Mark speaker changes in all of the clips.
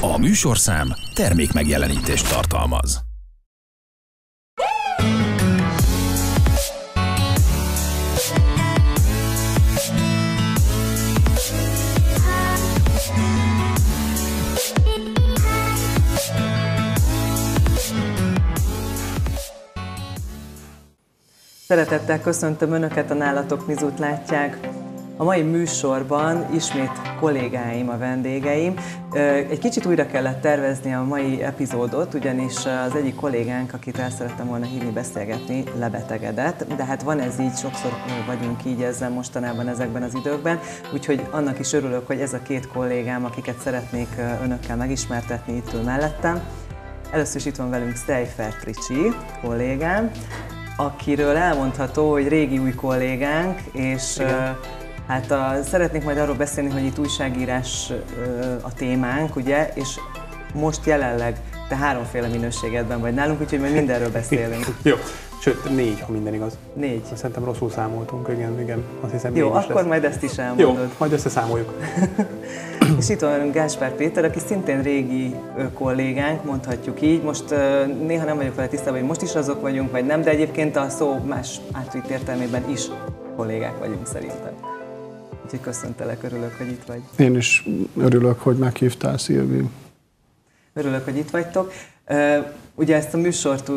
Speaker 1: A műsorszám termék megjelenítést tartalmaz.
Speaker 2: Szeretettel köszöntöm Önöket, a Nálatok Mizut látják. A mai műsorban ismét kollégáim a vendégeim. Egy kicsit újra kellett tervezni a mai epizódot, ugyanis az egyik kollégánk, akit el szerettem volna hívni beszélgetni, lebetegedett, de hát van ez így, sokszor vagyunk így ezzel mostanában ezekben az időkben, úgyhogy annak is örülök, hogy ez a két kollégám, akiket szeretnék önökkel megismertetni itt ül mellettem. Először is itt van velünk Steifer Tricsi kollégám, akiről elmondható, hogy régi új kollégánk, és Igen. Hát a, szeretnék majd arról beszélni, hogy itt újságírás a témánk, ugye, és most jelenleg te háromféle minőségedben vagy nálunk, úgyhogy majd mindenről beszélünk.
Speaker 3: Jó, sőt négy, ha minden igaz.
Speaker 2: Négy.
Speaker 3: Szerintem rosszul számoltunk, igen, igen. Azt hiszem
Speaker 2: Jó, akkor lesz. majd ezt is elmondod.
Speaker 3: Jó, majd összeszámoljuk.
Speaker 2: és itt van Gáspár Péter, aki szintén régi kollégánk, mondhatjuk így. Most néha nem vagyok vele tisztában, hogy most is azok vagyunk, vagy nem, de egyébként a szó más átvitt értelmében is kollégák vagyunk szerintem. Úgyhogy köszöntelek, örülök, hogy itt vagy.
Speaker 4: Én is örülök, hogy meghívtál, Szilvi.
Speaker 2: Örülök, hogy itt vagytok. Ugye ezt a műsort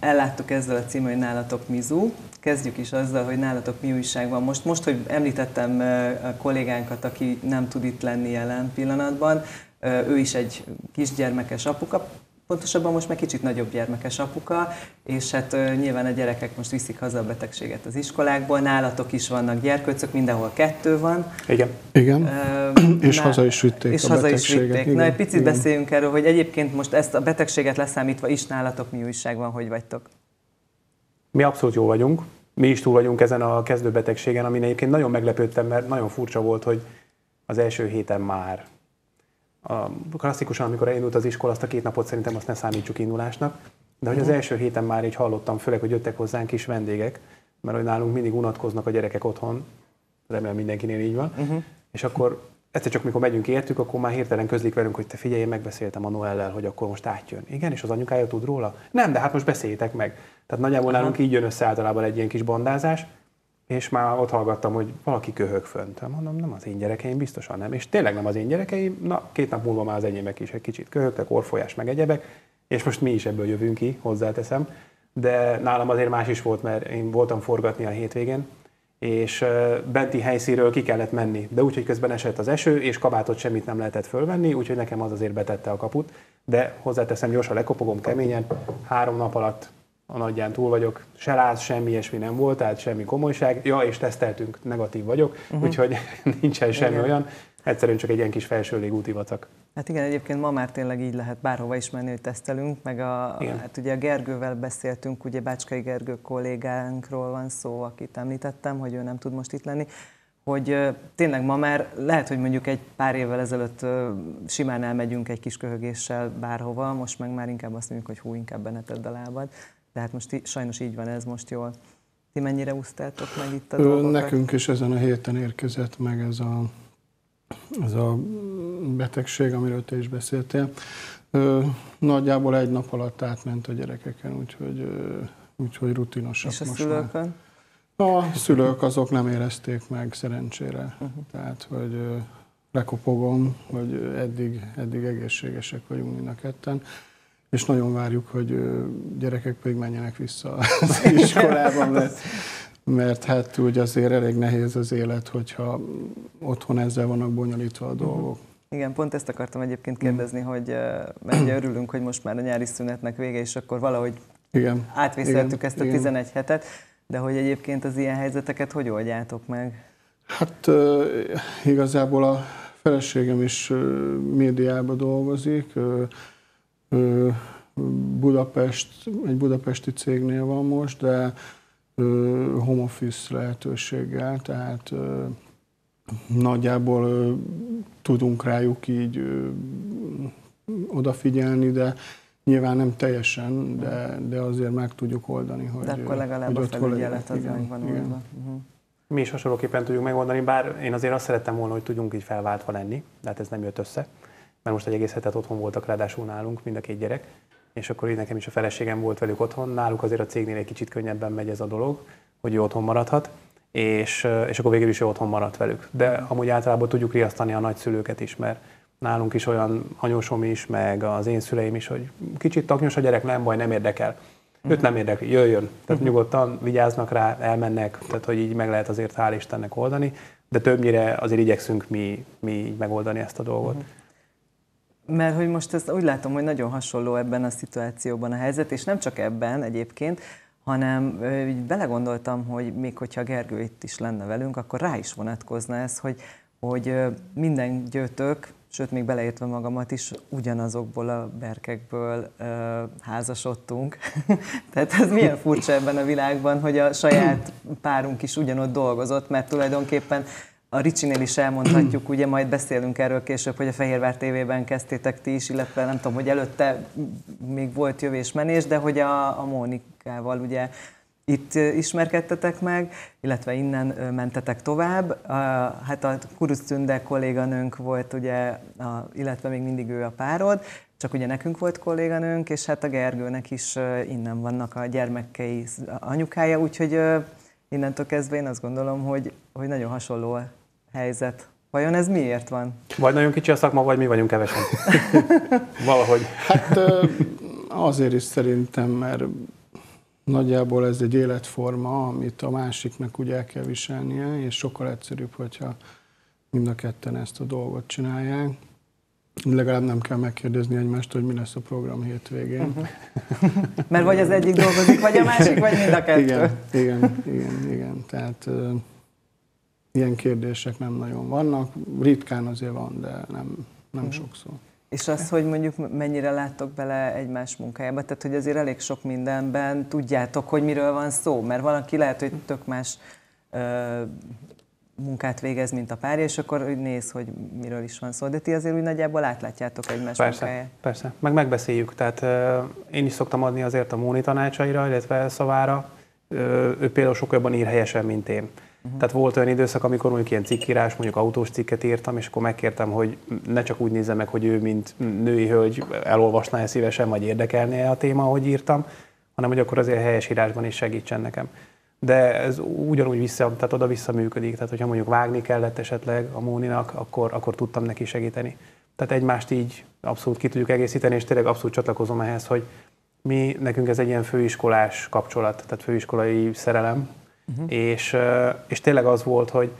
Speaker 2: elláttuk ezzel a címmel, hogy nálatok Mizu. Kezdjük is azzal, hogy nálatok mi újság van. Most, most hogy említettem a kollégánkat, aki nem tud itt lenni jelen pillanatban, ő is egy kisgyermekes apuka, Pontosabban most már kicsit nagyobb gyermekes apuka, és hát uh, nyilván a gyerekek most viszik haza a betegséget az iskolákból, nálatok is vannak gyerkőcök, mindenhol kettő van.
Speaker 3: Igen.
Speaker 4: Igen, uh, és nál, haza is vitték
Speaker 2: és
Speaker 4: a
Speaker 2: haza betegséget. Is vitték. Igen. Na, egy picit Igen. beszéljünk erről, hogy egyébként most ezt a betegséget leszámítva is nálatok mi újság van, hogy vagytok?
Speaker 3: Mi abszolút jó vagyunk. Mi is túl vagyunk ezen a kezdőbetegségen, amin egyébként nagyon meglepődtem, mert nagyon furcsa volt, hogy az első héten már a, klasszikusan, amikor elindult az iskola, azt a két napot szerintem azt ne számítsuk indulásnak, de hogy az mhm. első héten már így hallottam, főleg, hogy jöttek hozzánk kis vendégek, mert hogy nálunk mindig unatkoznak a gyerekek otthon, remélem mindenkinél így van, uh-huh. és akkor egyszer csak mikor megyünk értük, akkor már hirtelen közlik velünk, hogy te figyelj, én megbeszéltem a Noellel, hogy akkor most átjön. Igen, és az anyukája tud róla? Nem, de hát most beszéljétek meg. Tehát nagyjából uh-huh. nálunk így jön össze általában egy ilyen kis bandázás, és már ott hallgattam, hogy valaki köhög fönt. Mondom, nem az én gyerekeim, biztosan nem. És tényleg nem az én gyerekeim, na, két nap múlva már az enyémek is egy kicsit köhögtek, orfolyás meg egyebek, és most mi is ebből jövünk ki, hozzáteszem. De nálam azért más is volt, mert én voltam forgatni a hétvégén, és benti helyszínről ki kellett menni, de úgy, hogy közben esett az eső, és kabátot semmit nem lehetett fölvenni, úgyhogy nekem az azért betette a kaput. De hozzáteszem, gyorsan lekopogom keményen, három nap alatt a nagyján túl vagyok, se láz, semmi ilyesmi nem volt, tehát semmi komolyság. Ja, és teszteltünk, negatív vagyok, uh-huh. úgyhogy nincsen semmi igen. olyan. Egyszerűen csak egy ilyen kis felső légúti vacak.
Speaker 2: Hát igen, egyébként ma már tényleg így lehet bárhova is menni, hogy tesztelünk, meg a, igen. hát ugye a Gergővel beszéltünk, ugye Bácskai Gergő kollégánkról van szó, akit említettem, hogy ő nem tud most itt lenni, hogy tényleg ma már lehet, hogy mondjuk egy pár évvel ezelőtt simán elmegyünk egy kis köhögéssel bárhova, most meg már inkább azt mondjuk, hogy hú, inkább benetedd a lábad. De hát most sajnos így van ez most jól. Ti mennyire úsztátok meg itt a dolgokat?
Speaker 4: Nekünk is ezen a héten érkezett meg ez a, ez a betegség, amiről te is beszéltél. Nagyjából egy nap alatt átment a gyerekeken, úgyhogy, úgyhogy rutinosabb
Speaker 2: És a most szülőkön?
Speaker 4: Már. A szülők azok nem érezték meg szerencsére. Uh-huh. Tehát, hogy lekopogom, hogy eddig, eddig egészségesek vagyunk mind a ketten és nagyon várjuk, hogy gyerekek pedig menjenek vissza az iskolában, mert, mert hát úgy azért elég nehéz az élet, hogyha otthon ezzel vannak bonyolítva a mhm. dolgok.
Speaker 2: Igen, pont ezt akartam egyébként kérdezni, hogy mert ugye örülünk, hogy most már a nyári szünetnek vége, és akkor valahogy igen, átvészeltük ezt a igen. 11 hetet, de hogy egyébként az ilyen helyzeteket hogy oldjátok meg?
Speaker 4: Hát igazából a feleségem is médiában dolgozik, Budapest, egy budapesti cégnél van most, de home office lehetőséggel, tehát nagyjából tudunk rájuk így odafigyelni, de nyilván nem teljesen, de, de azért meg tudjuk oldani, hogy...
Speaker 2: De akkor legalább hogy a felügyelet az igen, van igen. Uh-huh.
Speaker 3: Mi is hasonlóképpen tudjuk megoldani, bár én azért azt szerettem volna, hogy tudjunk így felváltva lenni, de hát ez nem jött össze mert most egy egész hetet otthon voltak ráadásul nálunk, mind a két gyerek, és akkor így nekem is a feleségem volt velük otthon, náluk azért a cégnél egy kicsit könnyebben megy ez a dolog, hogy ő otthon maradhat, és, és akkor végül is ő otthon maradt velük. De amúgy általában tudjuk riasztani a nagyszülőket is, mert nálunk is olyan anyósom is, meg az én szüleim is, hogy kicsit taknyos a gyerek, nem baj, nem érdekel. Őt nem érdekel, jöjjön. Tehát uh-huh. nyugodtan vigyáznak rá, elmennek, tehát hogy így meg lehet azért hál' Istennek oldani, de többnyire azért igyekszünk mi, mi megoldani ezt a dolgot. Uh-huh.
Speaker 2: Mert hogy most ezt úgy látom, hogy nagyon hasonló ebben a szituációban a helyzet, és nem csak ebben egyébként, hanem így belegondoltam, hogy még hogyha Gergő itt is lenne velünk, akkor rá is vonatkozna ez, hogy, hogy minden győtök, sőt még beleértve magamat is, ugyanazokból a berkekből ö, házasodtunk. Tehát ez milyen furcsa ebben a világban, hogy a saját párunk is ugyanott dolgozott, mert tulajdonképpen a Ricsinél is elmondhatjuk, ugye majd beszélünk erről később, hogy a Fehérvár TV-ben kezdtétek ti is, illetve nem tudom, hogy előtte még volt jövés-menés, de hogy a, a Mónikával ugye itt ismerkedtetek meg, illetve innen mentetek tovább. Hát a Kurusz Tünde kolléganőnk volt ugye, a, illetve még mindig ő a párod, csak ugye nekünk volt kolléganőnk, és hát a Gergőnek is innen vannak a gyermekei anyukája, úgyhogy innentől kezdve én azt gondolom, hogy, hogy nagyon hasonló a helyzet. Vajon ez miért van?
Speaker 3: Vagy nagyon kicsi a szakma, vagy mi vagyunk kevesen. Valahogy.
Speaker 4: Hát azért is szerintem, mert nagyjából ez egy életforma, amit a másiknak úgy el kell viselnie, és sokkal egyszerűbb, hogyha mind a ketten ezt a dolgot csinálják. Legalább nem kell megkérdezni egymást, hogy mi lesz a program hétvégén. Uh-huh.
Speaker 2: Mert vagy az egyik dolgozik, vagy a másik, vagy mind a kettő.
Speaker 4: Igen, igen, igen. igen. Tehát ilyen kérdések nem nagyon vannak. Ritkán azért van, de nem, nem uh-huh. sokszor.
Speaker 2: És az, hogy mondjuk mennyire láttok bele egymás munkájába, tehát hogy azért elég sok mindenben tudjátok, hogy miről van szó, mert valaki lehet, hogy tök más ö, munkát végez, mint a párja, és akkor úgy néz, hogy miről is van szó. De ti azért úgy nagyjából átlátjátok egymás
Speaker 3: persze,
Speaker 2: munkáját.
Speaker 3: Persze, meg megbeszéljük. Tehát ö, én is szoktam adni azért a Móni tanácsaira, illetve szavára. Ö, ő például sokkal jobban ír helyesen, mint én. Uh-huh. Tehát volt olyan időszak, amikor mondjuk ilyen cikkírás, mondjuk autós cikket írtam, és akkor megkértem, hogy ne csak úgy nézze meg, hogy ő, mint női hölgy elolvasná-e szívesen, vagy érdekelné a téma, ahogy írtam, hanem hogy akkor azért helyes írásban is segítsen nekem. De ez ugyanúgy vissza, tehát oda-vissza működik. Tehát, hogyha mondjuk vágni kellett esetleg a Móninak, akkor, akkor tudtam neki segíteni. Tehát egymást így abszolút ki tudjuk egészíteni, és tényleg abszolút csatlakozom ehhez, hogy mi, nekünk ez egy ilyen főiskolás kapcsolat, tehát főiskolai szerelem, Uh-huh. És, és tényleg az volt, hogy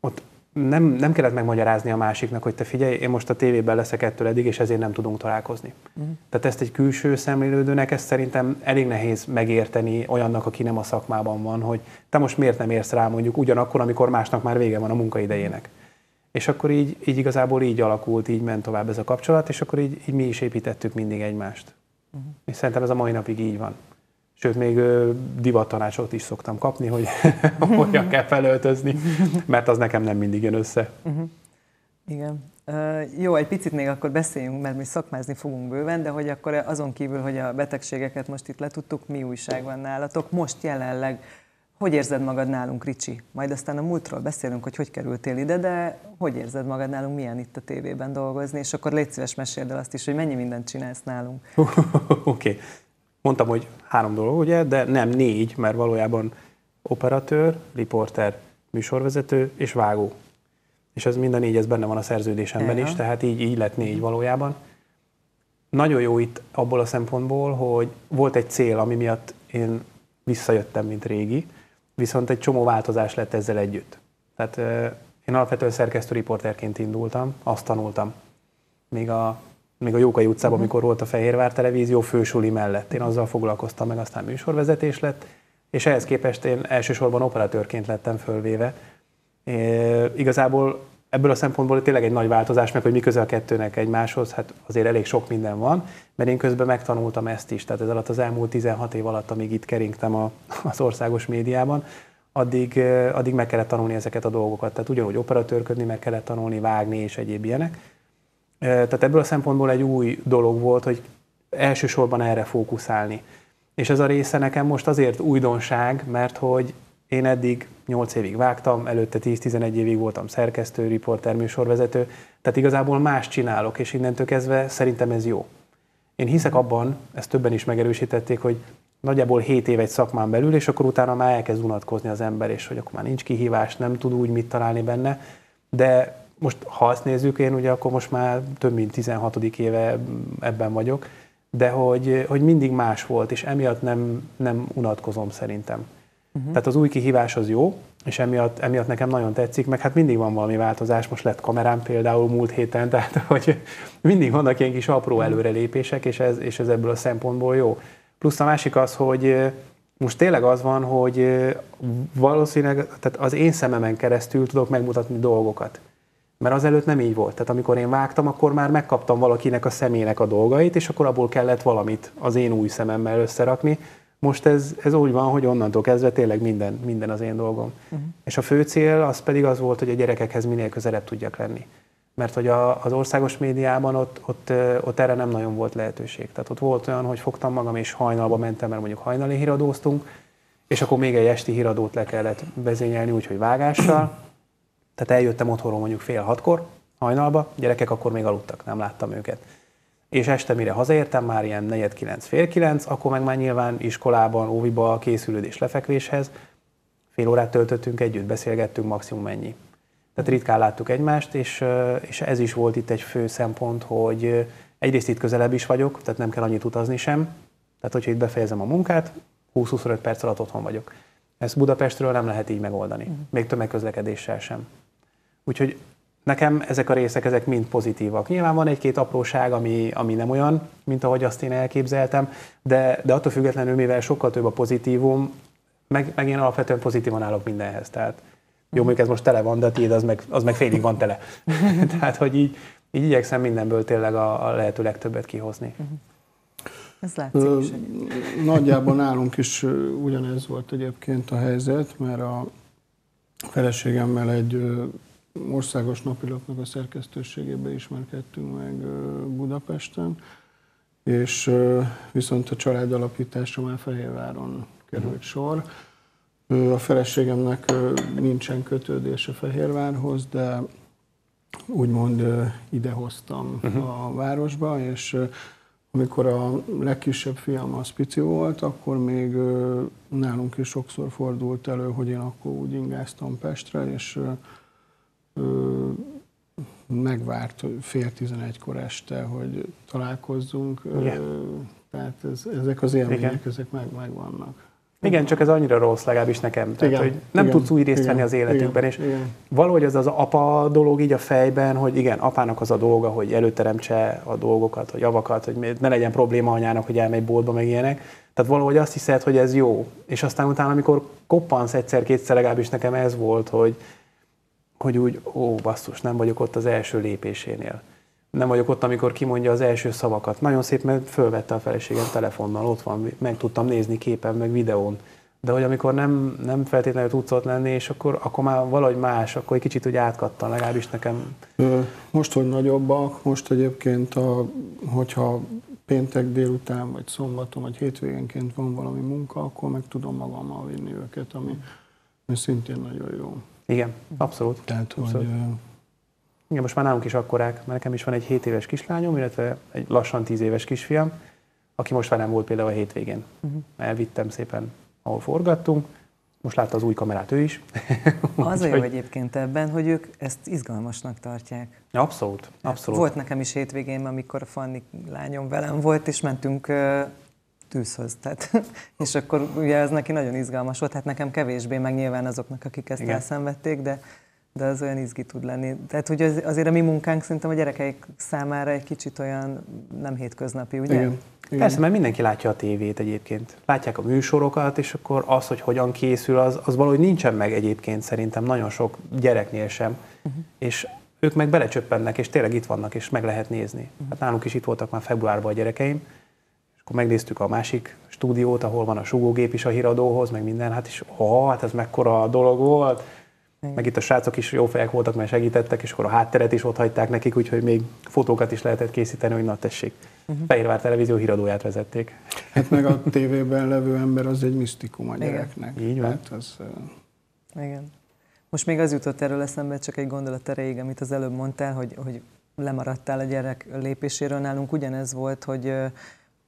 Speaker 3: ott nem, nem kellett megmagyarázni a másiknak, hogy te figyelj, én most a tévében leszek ettől eddig, és ezért nem tudunk találkozni. Uh-huh. Tehát ezt egy külső szemlélődőnek ezt szerintem elég nehéz megérteni olyannak, aki nem a szakmában van, hogy te most miért nem érsz rá mondjuk ugyanakkor, amikor másnak már vége van a munkaidejének. És akkor így, így igazából így alakult, így ment tovább ez a kapcsolat, és akkor így, így mi is építettük mindig egymást. Uh-huh. És szerintem ez a mai napig így van. Sőt, még divattanácsot is szoktam kapni, hogy hogyan kell felöltözni, mert az nekem nem mindig jön össze. Uh-huh.
Speaker 2: Igen. Uh, jó, egy picit még akkor beszéljünk, mert mi szakmázni fogunk bőven, de hogy akkor azon kívül, hogy a betegségeket most itt letudtuk, mi újság van nálatok? Most jelenleg, hogy érzed magad nálunk, Ricsi? Majd aztán a múltról beszélünk, hogy hogy kerültél ide, de hogy érzed magad nálunk, milyen itt a tévében dolgozni, és akkor légy szíves, meséld el azt is, hogy mennyi mindent csinálsz nálunk.
Speaker 3: Oké. okay. Mondtam, hogy három dolog, ugye, de nem négy, mert valójában operatőr, riporter, műsorvezető és vágó. És ez mind a négy, ez benne van a szerződésemben is, tehát így, így lett négy valójában. Nagyon jó itt abból a szempontból, hogy volt egy cél, ami miatt én visszajöttem, mint régi, viszont egy csomó változás lett ezzel együtt. Tehát én alapvetően szerkesztő riporterként indultam, azt tanultam. Még a még a Jókai utcában, uh-huh. amikor volt a Fehérvár Televízió fősuli mellett. Én azzal foglalkoztam, meg aztán műsorvezetés lett, és ehhez képest én elsősorban operatőrként lettem fölvéve. É, igazából ebből a szempontból tényleg egy nagy változás, meg hogy mi köze a kettőnek egymáshoz, hát azért elég sok minden van, mert én közben megtanultam ezt is, tehát ez alatt az elmúlt 16 év alatt, amíg itt keringtem a, az országos médiában, addig, addig meg kellett tanulni ezeket a dolgokat. Tehát ugyanúgy operatőrködni, meg kellett tanulni, vágni és egyéb ilyenek. Tehát ebből a szempontból egy új dolog volt, hogy elsősorban erre fókuszálni. És ez a része nekem most azért újdonság, mert hogy én eddig 8 évig vágtam, előtte 10-11 évig voltam szerkesztő, riporter, műsorvezető, Tehát igazából más csinálok, és innentől kezdve szerintem ez jó. Én hiszek abban, ezt többen is megerősítették, hogy nagyjából 7 év egy szakmán belül, és akkor utána már elkezd unatkozni az ember, és hogy akkor már nincs kihívás, nem tud úgy mit találni benne. De most, ha azt nézzük, én ugye akkor most már több mint 16. éve ebben vagyok, de hogy, hogy mindig más volt, és emiatt nem, nem unatkozom szerintem. Uh-huh. Tehát az új kihívás az jó, és emiatt, emiatt nekem nagyon tetszik, meg hát mindig van valami változás, most lett kamerám például múlt héten, tehát hogy mindig vannak ilyen kis apró előrelépések, és ez, és ez ebből a szempontból jó. Plusz a másik az, hogy most tényleg az van, hogy valószínűleg tehát az én szememen keresztül tudok megmutatni dolgokat. Mert azelőtt nem így volt. Tehát amikor én vágtam, akkor már megkaptam valakinek a szemének a dolgait, és akkor abból kellett valamit az én új szememmel összerakni. Most ez, ez úgy van, hogy onnantól kezdve tényleg minden, minden az én dolgom. Uh-huh. És a fő cél az pedig az volt, hogy a gyerekekhez minél közelebb tudjak lenni. Mert hogy a, az országos médiában ott, ott, ott erre nem nagyon volt lehetőség. Tehát ott volt olyan, hogy fogtam magam és hajnalba mentem, mert mondjuk hajnali híradóztunk, és akkor még egy esti híradót le kellett vezényelni, úgyhogy vágással. Tehát eljöttem otthonról mondjuk fél hatkor, hajnalba, gyerekek akkor még aludtak, nem láttam őket. És este mire hazaértem, már ilyen negyed kilenc, fél kilenc, akkor meg már nyilván iskolában, óviba, készülődés, lefekvéshez. Fél órát töltöttünk együtt, beszélgettünk maximum ennyi. Tehát ritkán láttuk egymást, és, és ez is volt itt egy fő szempont, hogy egyrészt itt közelebb is vagyok, tehát nem kell annyit utazni sem. Tehát, hogyha itt befejezem a munkát, 20-25 perc alatt otthon vagyok. Ezt Budapestről nem lehet így megoldani, uh-huh. még tömegközlekedéssel sem. Úgyhogy nekem ezek a részek, ezek mind pozitívak. Nyilván van egy-két apróság, ami, ami nem olyan, mint ahogy azt én elképzeltem, de, de attól függetlenül, mivel sokkal több a pozitívum, meg, meg én alapvetően pozitívan állok mindenhez. Tehát jó, mondjuk ez most tele van, de a tiéd az meg, az meg félig van tele. Tehát, hogy így, így igyekszem mindenből tényleg a, a lehető legtöbbet kihozni.
Speaker 2: Ez látszik is.
Speaker 4: Nagyjából nálunk is ugyanez volt egyébként a helyzet, mert a feleségemmel egy országos napilapnak a szerkesztőségébe ismerkedtünk meg Budapesten, és viszont a család alapításra már Fehérváron került sor. A feleségemnek nincsen kötődése Fehérvárhoz, de úgymond idehoztam uh-huh. a városba, és amikor a legkisebb fiam az pici volt, akkor még nálunk is sokszor fordult elő, hogy én akkor úgy ingáztam Pestre, és megvárt fél tizenegykor este, hogy találkozzunk. Igen. Tehát ez, ezek az élmények, Igen. ezek meg, megvannak.
Speaker 3: Igen, csak ez annyira rossz, legalábbis nekem. Tehát, igen, hogy nem igen, tudsz úgy részt venni az életükben, igen, és igen. valahogy az az apa dolog így a fejben, hogy igen, apának az a dolga, hogy előteremtse a dolgokat, hogy javakat, hogy ne legyen probléma anyának, hogy elmegy boltba, meg ilyenek. Tehát valahogy azt hiszed, hogy ez jó. És aztán utána, amikor koppansz egyszer-kétszer, legalábbis nekem ez volt, hogy, hogy úgy, ó, basszus, nem vagyok ott az első lépésénél. Nem vagyok ott, amikor kimondja az első szavakat. Nagyon szép, mert fölvette a feleségem telefonnal, ott van, meg tudtam nézni képen, meg videón. De hogy amikor nem, nem feltétlenül tudsz ott lenni, és akkor, akkor már valahogy más, akkor egy kicsit úgy átkattan, legalábbis nekem.
Speaker 4: Most, hogy nagyobbak, most egyébként, a, hogyha péntek délután, vagy szombaton, vagy hétvégenként van valami munka, akkor meg tudom magammal vinni őket, ami, ami szintén nagyon jó.
Speaker 3: Igen, abszolút.
Speaker 4: Tehát,
Speaker 3: abszolút.
Speaker 4: hogy
Speaker 3: igen, most már nálunk is akkorák, mert nekem is van egy 7 éves kislányom, illetve egy lassan 10 éves kisfiam, aki most nem volt például a hétvégén. Uh-huh. Elvittem szépen, ahol forgattunk, most látta az új kamerát ő is.
Speaker 2: Az a jó egyébként ebben, hogy ők ezt izgalmasnak tartják.
Speaker 3: Abszolút, abszolút.
Speaker 2: Volt nekem is hétvégén, amikor a Fanni lányom velem volt, és mentünk tűzhöz. Tehát, és akkor ugye ez neki nagyon izgalmas volt, hát nekem kevésbé, meg nyilván azoknak, akik ezt Igen. elszenvedték, de de az olyan izgi tud lenni. Tehát, hogy az, azért a mi munkánk szerintem a gyerekeik számára egy kicsit olyan nem hétköznapi, ugye? Igen.
Speaker 3: Igen. Persze, mert mindenki látja a tévét egyébként. Látják a műsorokat, és akkor az, hogy hogyan készül, az, az valahogy nincsen meg egyébként szerintem nagyon sok gyereknél sem. Uh-huh. És ők meg belecsöppennek, és tényleg itt vannak, és meg lehet nézni. Uh-huh. Hát nálunk is itt voltak már februárban a gyerekeim, akkor megnéztük a másik stúdiót, ahol van a sugógép is a híradóhoz, meg minden, hát is, ó, hát ez mekkora dolog volt meg itt a srácok is jó fejek voltak, mert segítettek, és akkor a hátteret is ott hagyták nekik, úgyhogy még fotókat is lehetett készíteni, hogy na tessék. Uh-huh. Fehérvár televízió híradóját vezették.
Speaker 4: Hát meg a tévében levő ember az egy misztikum a gyereknek.
Speaker 3: Igen. Így van. Hát
Speaker 2: az, uh... Igen. Most még az jutott erről eszembe, csak egy gondolat erejéig, amit az előbb mondtál, hogy, hogy lemaradtál a gyerek lépéséről. Nálunk ugyanez volt, hogy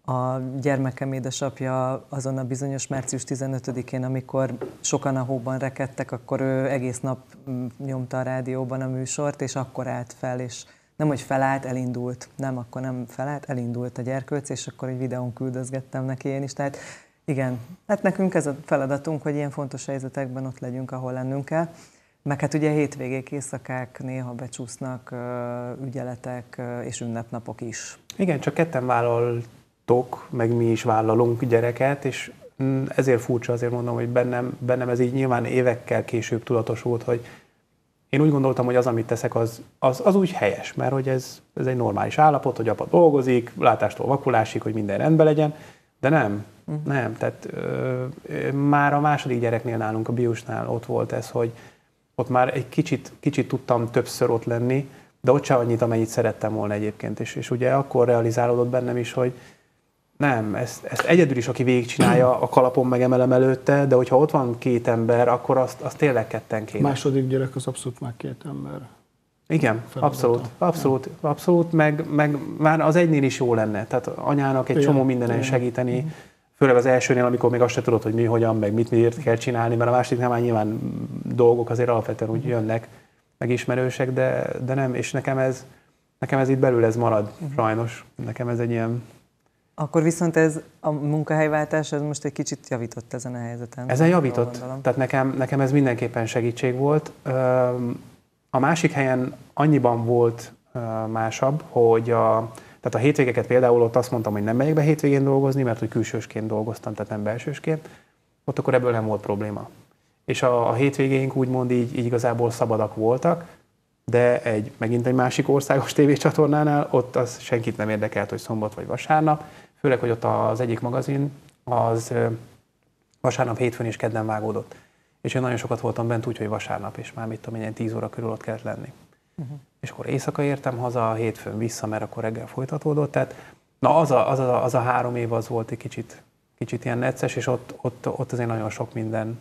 Speaker 2: a gyermekem édesapja azon a bizonyos március 15-én, amikor sokan a hóban rekedtek, akkor ő egész nap mm, nyomta a rádióban a műsort, és akkor állt fel, és nem, hogy felállt, elindult. Nem, akkor nem felállt, elindult a gyerkőc, és akkor egy videón küldözgettem neki én is. Tehát igen, hát nekünk ez a feladatunk, hogy ilyen fontos helyzetekben ott legyünk, ahol lennünk kell. Meg hát ugye hétvégék, éjszakák néha becsúsznak ügyeletek és ünnepnapok is.
Speaker 3: Igen, csak ketten vállaltok, meg mi is vállalunk gyereket, és ezért furcsa, azért mondom, hogy bennem, bennem ez így nyilván évekkel később tudatosult, hogy én úgy gondoltam, hogy az, amit teszek, az, az, az úgy helyes, mert hogy ez, ez egy normális állapot, hogy apa dolgozik, látástól vakulásig, hogy minden rendben legyen, de nem, nem. Tehát ö, már a második gyereknél nálunk, a biusnál ott volt ez, hogy ott már egy kicsit, kicsit tudtam többször ott lenni, de ott sem annyit, amennyit szerettem volna egyébként. És, és ugye akkor realizálódott bennem is, hogy nem, ezt, ezt egyedül is, aki végigcsinálja, a kalapon megemelem előtte, de hogyha ott van két ember, akkor azt, azt tényleg ketten kéne.
Speaker 4: Második gyerek az abszolút már két ember.
Speaker 3: Igen, feladata. abszolút, abszolút, abszolút, meg, meg már az egynél is jó lenne. Tehát anyának egy Igen. csomó mindenen segíteni, mhm. főleg az elsőnél, amikor még azt se tudod, hogy mi, hogyan, meg mit miért kell csinálni, mert a másodiknál már nyilván dolgok azért alapvetően úgy jönnek, meg ismerősek, de, de nem, és nekem ez, nekem ez itt belül ez marad, uh-huh. sajnos. Nekem ez egy ilyen
Speaker 2: akkor viszont ez a munkahelyváltás, ez most egy kicsit javított ezen a helyzeten.
Speaker 3: Ezen javított. Tehát nekem, nekem ez mindenképpen segítség volt. A másik helyen annyiban volt másabb, hogy a, tehát a hétvégeket például ott azt mondtam, hogy nem megyek be hétvégén dolgozni, mert hogy külsősként dolgoztam, tehát nem belsősként. Ott akkor ebből nem volt probléma. És a, a hétvégéink úgymond így, így igazából szabadak voltak, de egy, megint egy másik országos tévécsatornánál, ott az senkit nem érdekelt, hogy szombat vagy vasárnap, főleg, hogy ott az egyik magazin az vasárnap, hétfőn és kedden vágódott. És én nagyon sokat voltam bent úgy, hogy vasárnap, és már mit tudom, ilyen 10 óra körül ott kellett lenni. Uh-huh. És akkor éjszaka értem haza, hétfőn vissza, mert akkor reggel folytatódott. Tehát na az a, az a, az a három év az volt egy kicsit, kicsit ilyen necces, és ott, ott, ott azért nagyon sok minden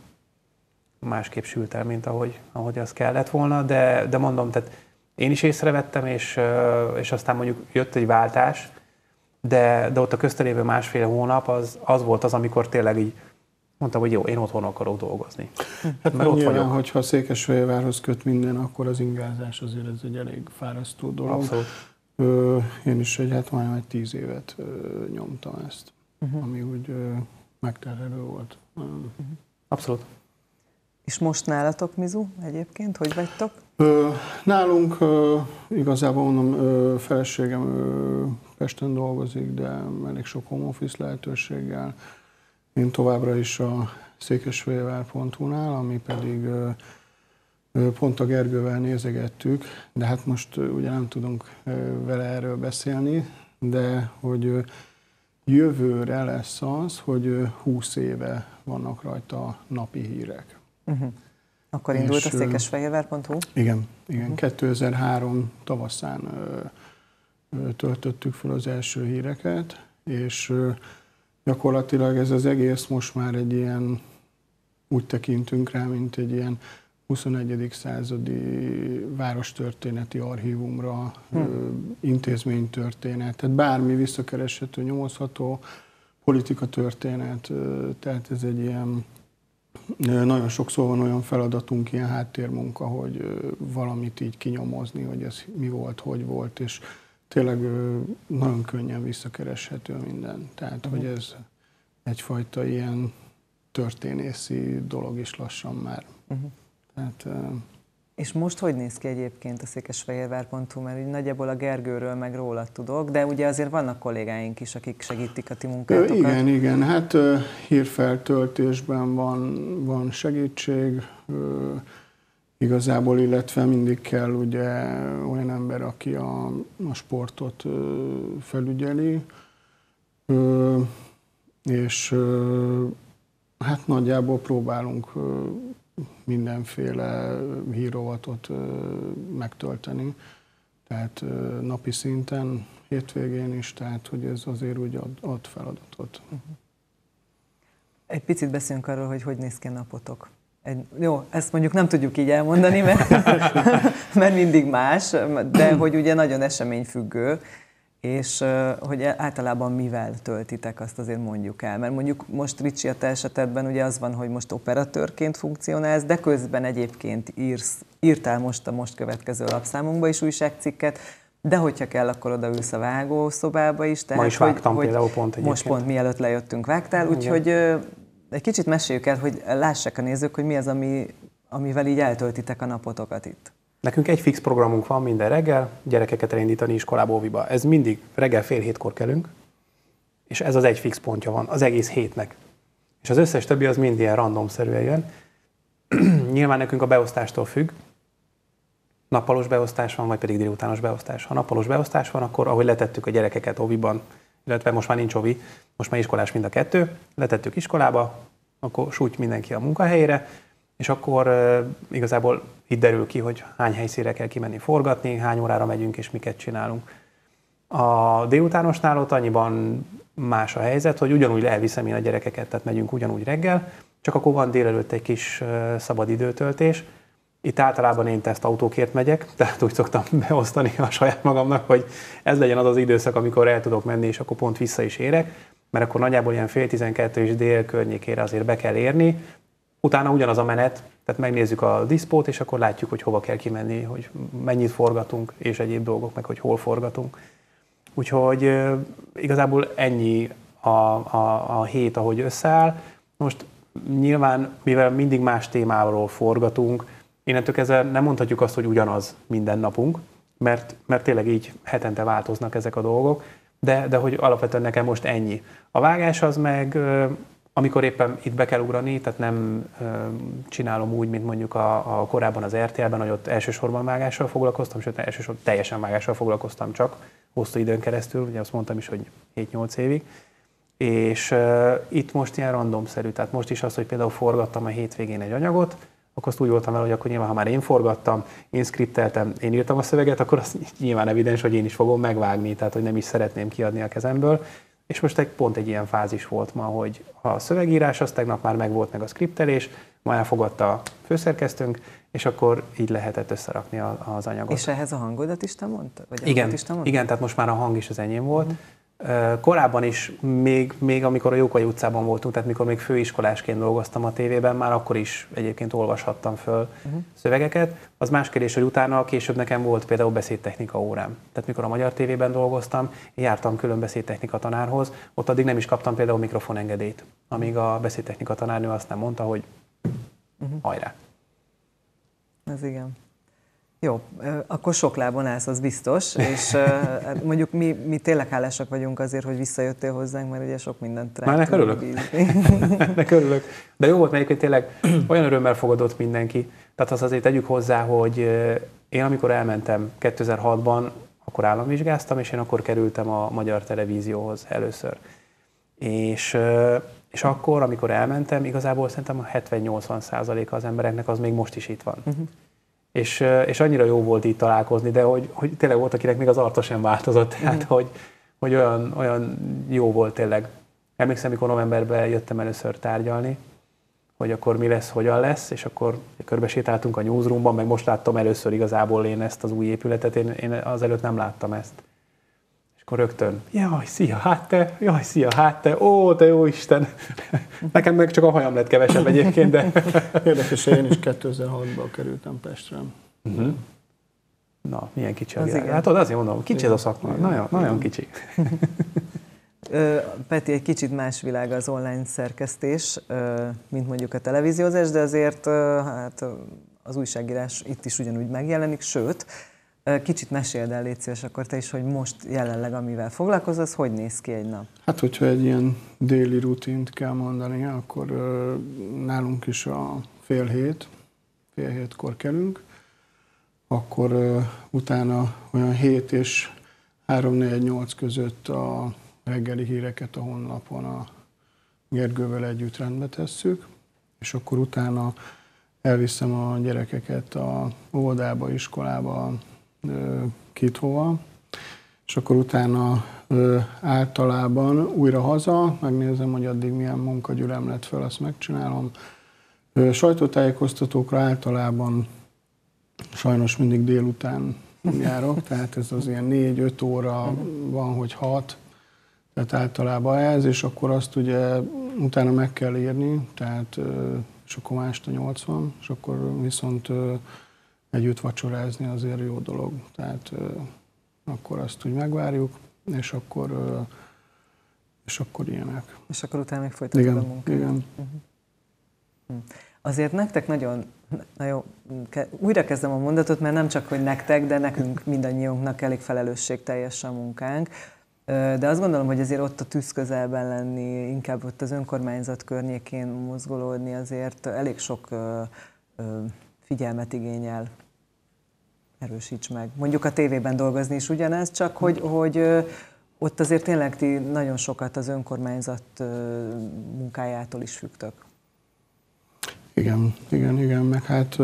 Speaker 3: másképp sült el, mint ahogy, ahogy az kellett volna, de, de mondom, tehát én is észrevettem, és, és aztán mondjuk jött egy váltás, de, de ott a köztelévő másfél hónap az, az volt az, amikor tényleg így mondtam, hogy jó, én otthon akarok dolgozni.
Speaker 4: Hát mert ott vagyok. hogyha Székesfehérvárhoz köt minden, akkor az ingázás azért ez egy elég fárasztó dolog.
Speaker 3: Abszolút.
Speaker 4: Ö, én is egy, hát majdnem egy tíz évet ö, nyomtam ezt, uh-huh. ami úgy ö, megterhelő volt. Uh-huh.
Speaker 3: Abszolút.
Speaker 2: És most nálatok, Mizu, egyébként? Hogy vagytok?
Speaker 4: Ö, nálunk ö, igazából mondom, ö, feleségem ö, Pesten dolgozik, de elég sok home office lehetőséggel. Én továbbra is a székesfehérvár.hu-nál, ami pedig pont a Gergővel nézegettük, de hát most ugye nem tudunk vele erről beszélni, de hogy jövőre lesz az, hogy 20 éve vannak rajta napi hírek. Uh-huh.
Speaker 2: Akkor indult és, a székesfehérvár.hu?
Speaker 4: Igen, igen. Uh-huh. 2003 tavaszán töltöttük fel az első híreket, és gyakorlatilag ez az egész most már egy ilyen, úgy tekintünk rá, mint egy ilyen 21. századi várostörténeti archívumra, hmm. intézménytörténet, tehát bármi visszakereshető, nyomozható, politika történet, tehát ez egy ilyen nagyon sokszor van olyan feladatunk, ilyen háttérmunka, hogy valamit így kinyomozni, hogy ez mi volt, hogy volt, és tényleg nagyon könnyen visszakereshető minden. Tehát, uh-huh. hogy ez egyfajta ilyen történészi dolog is lassan már. Uh-huh. Tehát,
Speaker 2: és most hogy néz ki egyébként a székesfehérvár.hu, mert úgy nagyjából a Gergőről meg róla tudok, de ugye azért vannak kollégáink is, akik segítik a ti munkátokat.
Speaker 4: Igen, igen, hát hírfeltöltésben van, van segítség, igazából, illetve mindig kell ugye olyan ember, aki a, a sportot felügyeli, és hát nagyjából próbálunk mindenféle hírovatot megtölteni, tehát napi szinten, hétvégén is, tehát hogy ez azért úgy ad, ad feladatot.
Speaker 2: Egy picit beszélünk arról, hogy hogy néz ki a napotok egy, jó, ezt mondjuk nem tudjuk így elmondani, mert, mert mindig más, de hogy ugye nagyon eseményfüggő, és hogy általában mivel töltitek, azt azért mondjuk el. Mert mondjuk most Ricsi a te esetedben ugye az van, hogy most operatőrként funkcionálsz, de közben egyébként írsz, írtál most a most következő lapszámunkba is újságcikket, de hogyha kell, akkor odaülsz a vágószobába is.
Speaker 3: Tehát, Ma is vágtam hogy, például pont egyébként.
Speaker 2: Most pont mielőtt lejöttünk vágtál, úgyhogy egy kicsit meséljük el, hogy lássák a nézők, hogy mi az, ami, amivel így eltöltitek a napotokat itt.
Speaker 3: Nekünk egy fix programunk van minden reggel, gyerekeket elindítani iskolába, óviba. Ez mindig reggel fél hétkor kelünk, és ez az egy fix pontja van az egész hétnek. És az összes többi az mind ilyen randomszerűen jön. Nyilván nekünk a beosztástól függ, nappalos beosztás van, vagy pedig délutános beosztás. Ha nappalos beosztás van, akkor ahogy letettük a gyerekeket óviban, illetve most már nincs ovi, most már iskolás mind a kettő, letettük iskolába, akkor sújt mindenki a munkahelyére, és akkor igazából itt derül ki, hogy hány helyszínre kell kimenni forgatni, hány órára megyünk és miket csinálunk. A délutánosnál ott annyiban más a helyzet, hogy ugyanúgy elviszem én a gyerekeket, tehát megyünk ugyanúgy reggel, csak akkor van délelőtt egy kis szabad időtöltés. Itt általában én autókért megyek, tehát úgy szoktam beosztani a saját magamnak, hogy ez legyen az az időszak, amikor el tudok menni, és akkor pont vissza is érek, mert akkor nagyjából ilyen fél tizenkettő és dél környékére azért be kell érni, Utána ugyanaz a menet, tehát megnézzük a diszpót, és akkor látjuk, hogy hova kell kimenni, hogy mennyit forgatunk, és egyéb dolgok, meg hogy hol forgatunk. Úgyhogy igazából ennyi a, a, a hét, ahogy összeáll. Most nyilván, mivel mindig más témáról forgatunk, innentől kezdve nem mondhatjuk azt, hogy ugyanaz minden napunk, mert, mert tényleg így hetente változnak ezek a dolgok, de, de hogy alapvetően nekem most ennyi. A vágás az meg amikor éppen itt be kell ugrani, tehát nem csinálom úgy, mint mondjuk a, a korábban az RTL-ben, hogy ott elsősorban vágással foglalkoztam, sőt elsősorban teljesen vágással foglalkoztam csak hosszú időn keresztül, ugye azt mondtam is, hogy 7-8 évig. És ö, itt most ilyen randomszerű, tehát most is az, hogy például forgattam a hétvégén egy anyagot, akkor azt úgy voltam vele, hogy akkor nyilván, ha már én forgattam, én skripteltem, én írtam a szöveget, akkor az nyilván evidens, hogy én is fogom megvágni, tehát hogy nem is szeretném kiadni a kezemből. És most egy pont egy ilyen fázis volt ma, hogy a szövegírás, az tegnap már megvolt meg a skriptelés, ma elfogadta a főszerkesztőnk, és akkor így lehetett összerakni az anyagot.
Speaker 2: És ehhez a hangodat is te mondtad?
Speaker 3: Vagy igen, is te mondtad? igen, tehát most már a hang is az enyém volt. Uh-huh. Korábban is, még, még amikor a Jókai utcában voltunk, tehát mikor még főiskolásként dolgoztam a tévében, már akkor is egyébként olvashattam föl uh-huh. szövegeket. Az más kérdés, hogy utána később nekem volt például beszédtechnika órám. Tehát mikor a Magyar tévében dolgoztam, én jártam külön beszédtechnika tanárhoz, ott addig nem is kaptam például mikrofonengedélyt, amíg a beszédtechnika tanárnő azt nem mondta, hogy uh-huh. hajrá.
Speaker 2: Ez igen. Jó, akkor sok lábon állsz, az biztos, és hát mondjuk mi, mi tényleg hálásak vagyunk azért, hogy visszajöttél hozzánk, mert ugye sok mindent rá
Speaker 3: Már örülök. nek örülök. De jó volt, mert tényleg olyan örömmel fogadott mindenki. Tehát az azért tegyük hozzá, hogy én amikor elmentem 2006-ban, akkor államvizsgáztam, és én akkor kerültem a magyar televízióhoz először. És, és akkor, amikor elmentem, igazából szerintem a 70-80 százaléka az embereknek az még most is itt van. Uh-huh és, és annyira jó volt itt találkozni, de hogy, hogy tényleg volt, akinek még az arca sem változott, tehát mm. hogy, hogy olyan, olyan jó volt tényleg. Emlékszem, mikor novemberben jöttem először tárgyalni, hogy akkor mi lesz, hogyan lesz, és akkor körbesétáltunk a newsroomban, meg most láttam először igazából én ezt az új épületet, én, én azelőtt nem láttam ezt akkor rögtön, jaj, szia, hát te, jaj, szia, hát te, ó, te jó Isten. Nekem meg csak a hajam lett kevesebb egyébként, de...
Speaker 4: Érdekes, én is 2006-ban kerültem Pestre. Uh-huh.
Speaker 3: Na, milyen kicsi a világ. Hát azért mondom, kicsi ez a szakma, igen, nagyon, igen. nagyon kicsi.
Speaker 2: Peti, egy kicsit más világ az online szerkesztés, mint mondjuk a televíziózás, de azért hát az újságírás itt is ugyanúgy megjelenik, sőt, Kicsit meséld el, légy szíves, akkor te is, hogy most jelenleg amivel foglalkozol, hogy néz ki egy nap?
Speaker 4: Hát, hogyha egy ilyen déli rutint kell mondani, akkor nálunk is a fél hét, fél hétkor kelünk, akkor utána olyan 7 és 3-4-8 között a reggeli híreket a honlapon a Gergővel együtt rendbe tesszük, és akkor utána elviszem a gyerekeket a óvodába, iskolába, hova, és akkor utána általában újra haza, megnézem, hogy addig milyen munkagyűlem lett fel, azt megcsinálom, Sajtótájékoztatókra általában sajnos mindig délután járok, tehát ez az ilyen négy-öt óra van, hogy hat, tehát általában ez, és akkor azt ugye utána meg kell írni, tehát és akkor más a 80, és akkor viszont együtt vacsorázni azért jó dolog. Tehát akkor azt úgy megvárjuk, és akkor és akkor ilyenek.
Speaker 2: És akkor utána még folytatjuk
Speaker 4: igen,
Speaker 2: a munkát.
Speaker 4: Igen.
Speaker 2: Uh-huh. Azért nektek nagyon, na jó, újra kezdem a mondatot, mert nem csak, hogy nektek, de nekünk mindannyiunknak elég felelősségteljes a munkánk. De azt gondolom, hogy azért ott a tűz közelben lenni, inkább ott az önkormányzat környékén mozgolódni azért elég sok figyelmet igényel. Erősíts meg. Mondjuk a tévében dolgozni is ugyanez, csak hogy, hogy ott azért tényleg ti nagyon sokat az önkormányzat munkájától is függtök.
Speaker 4: Igen, igen, igen, meg hát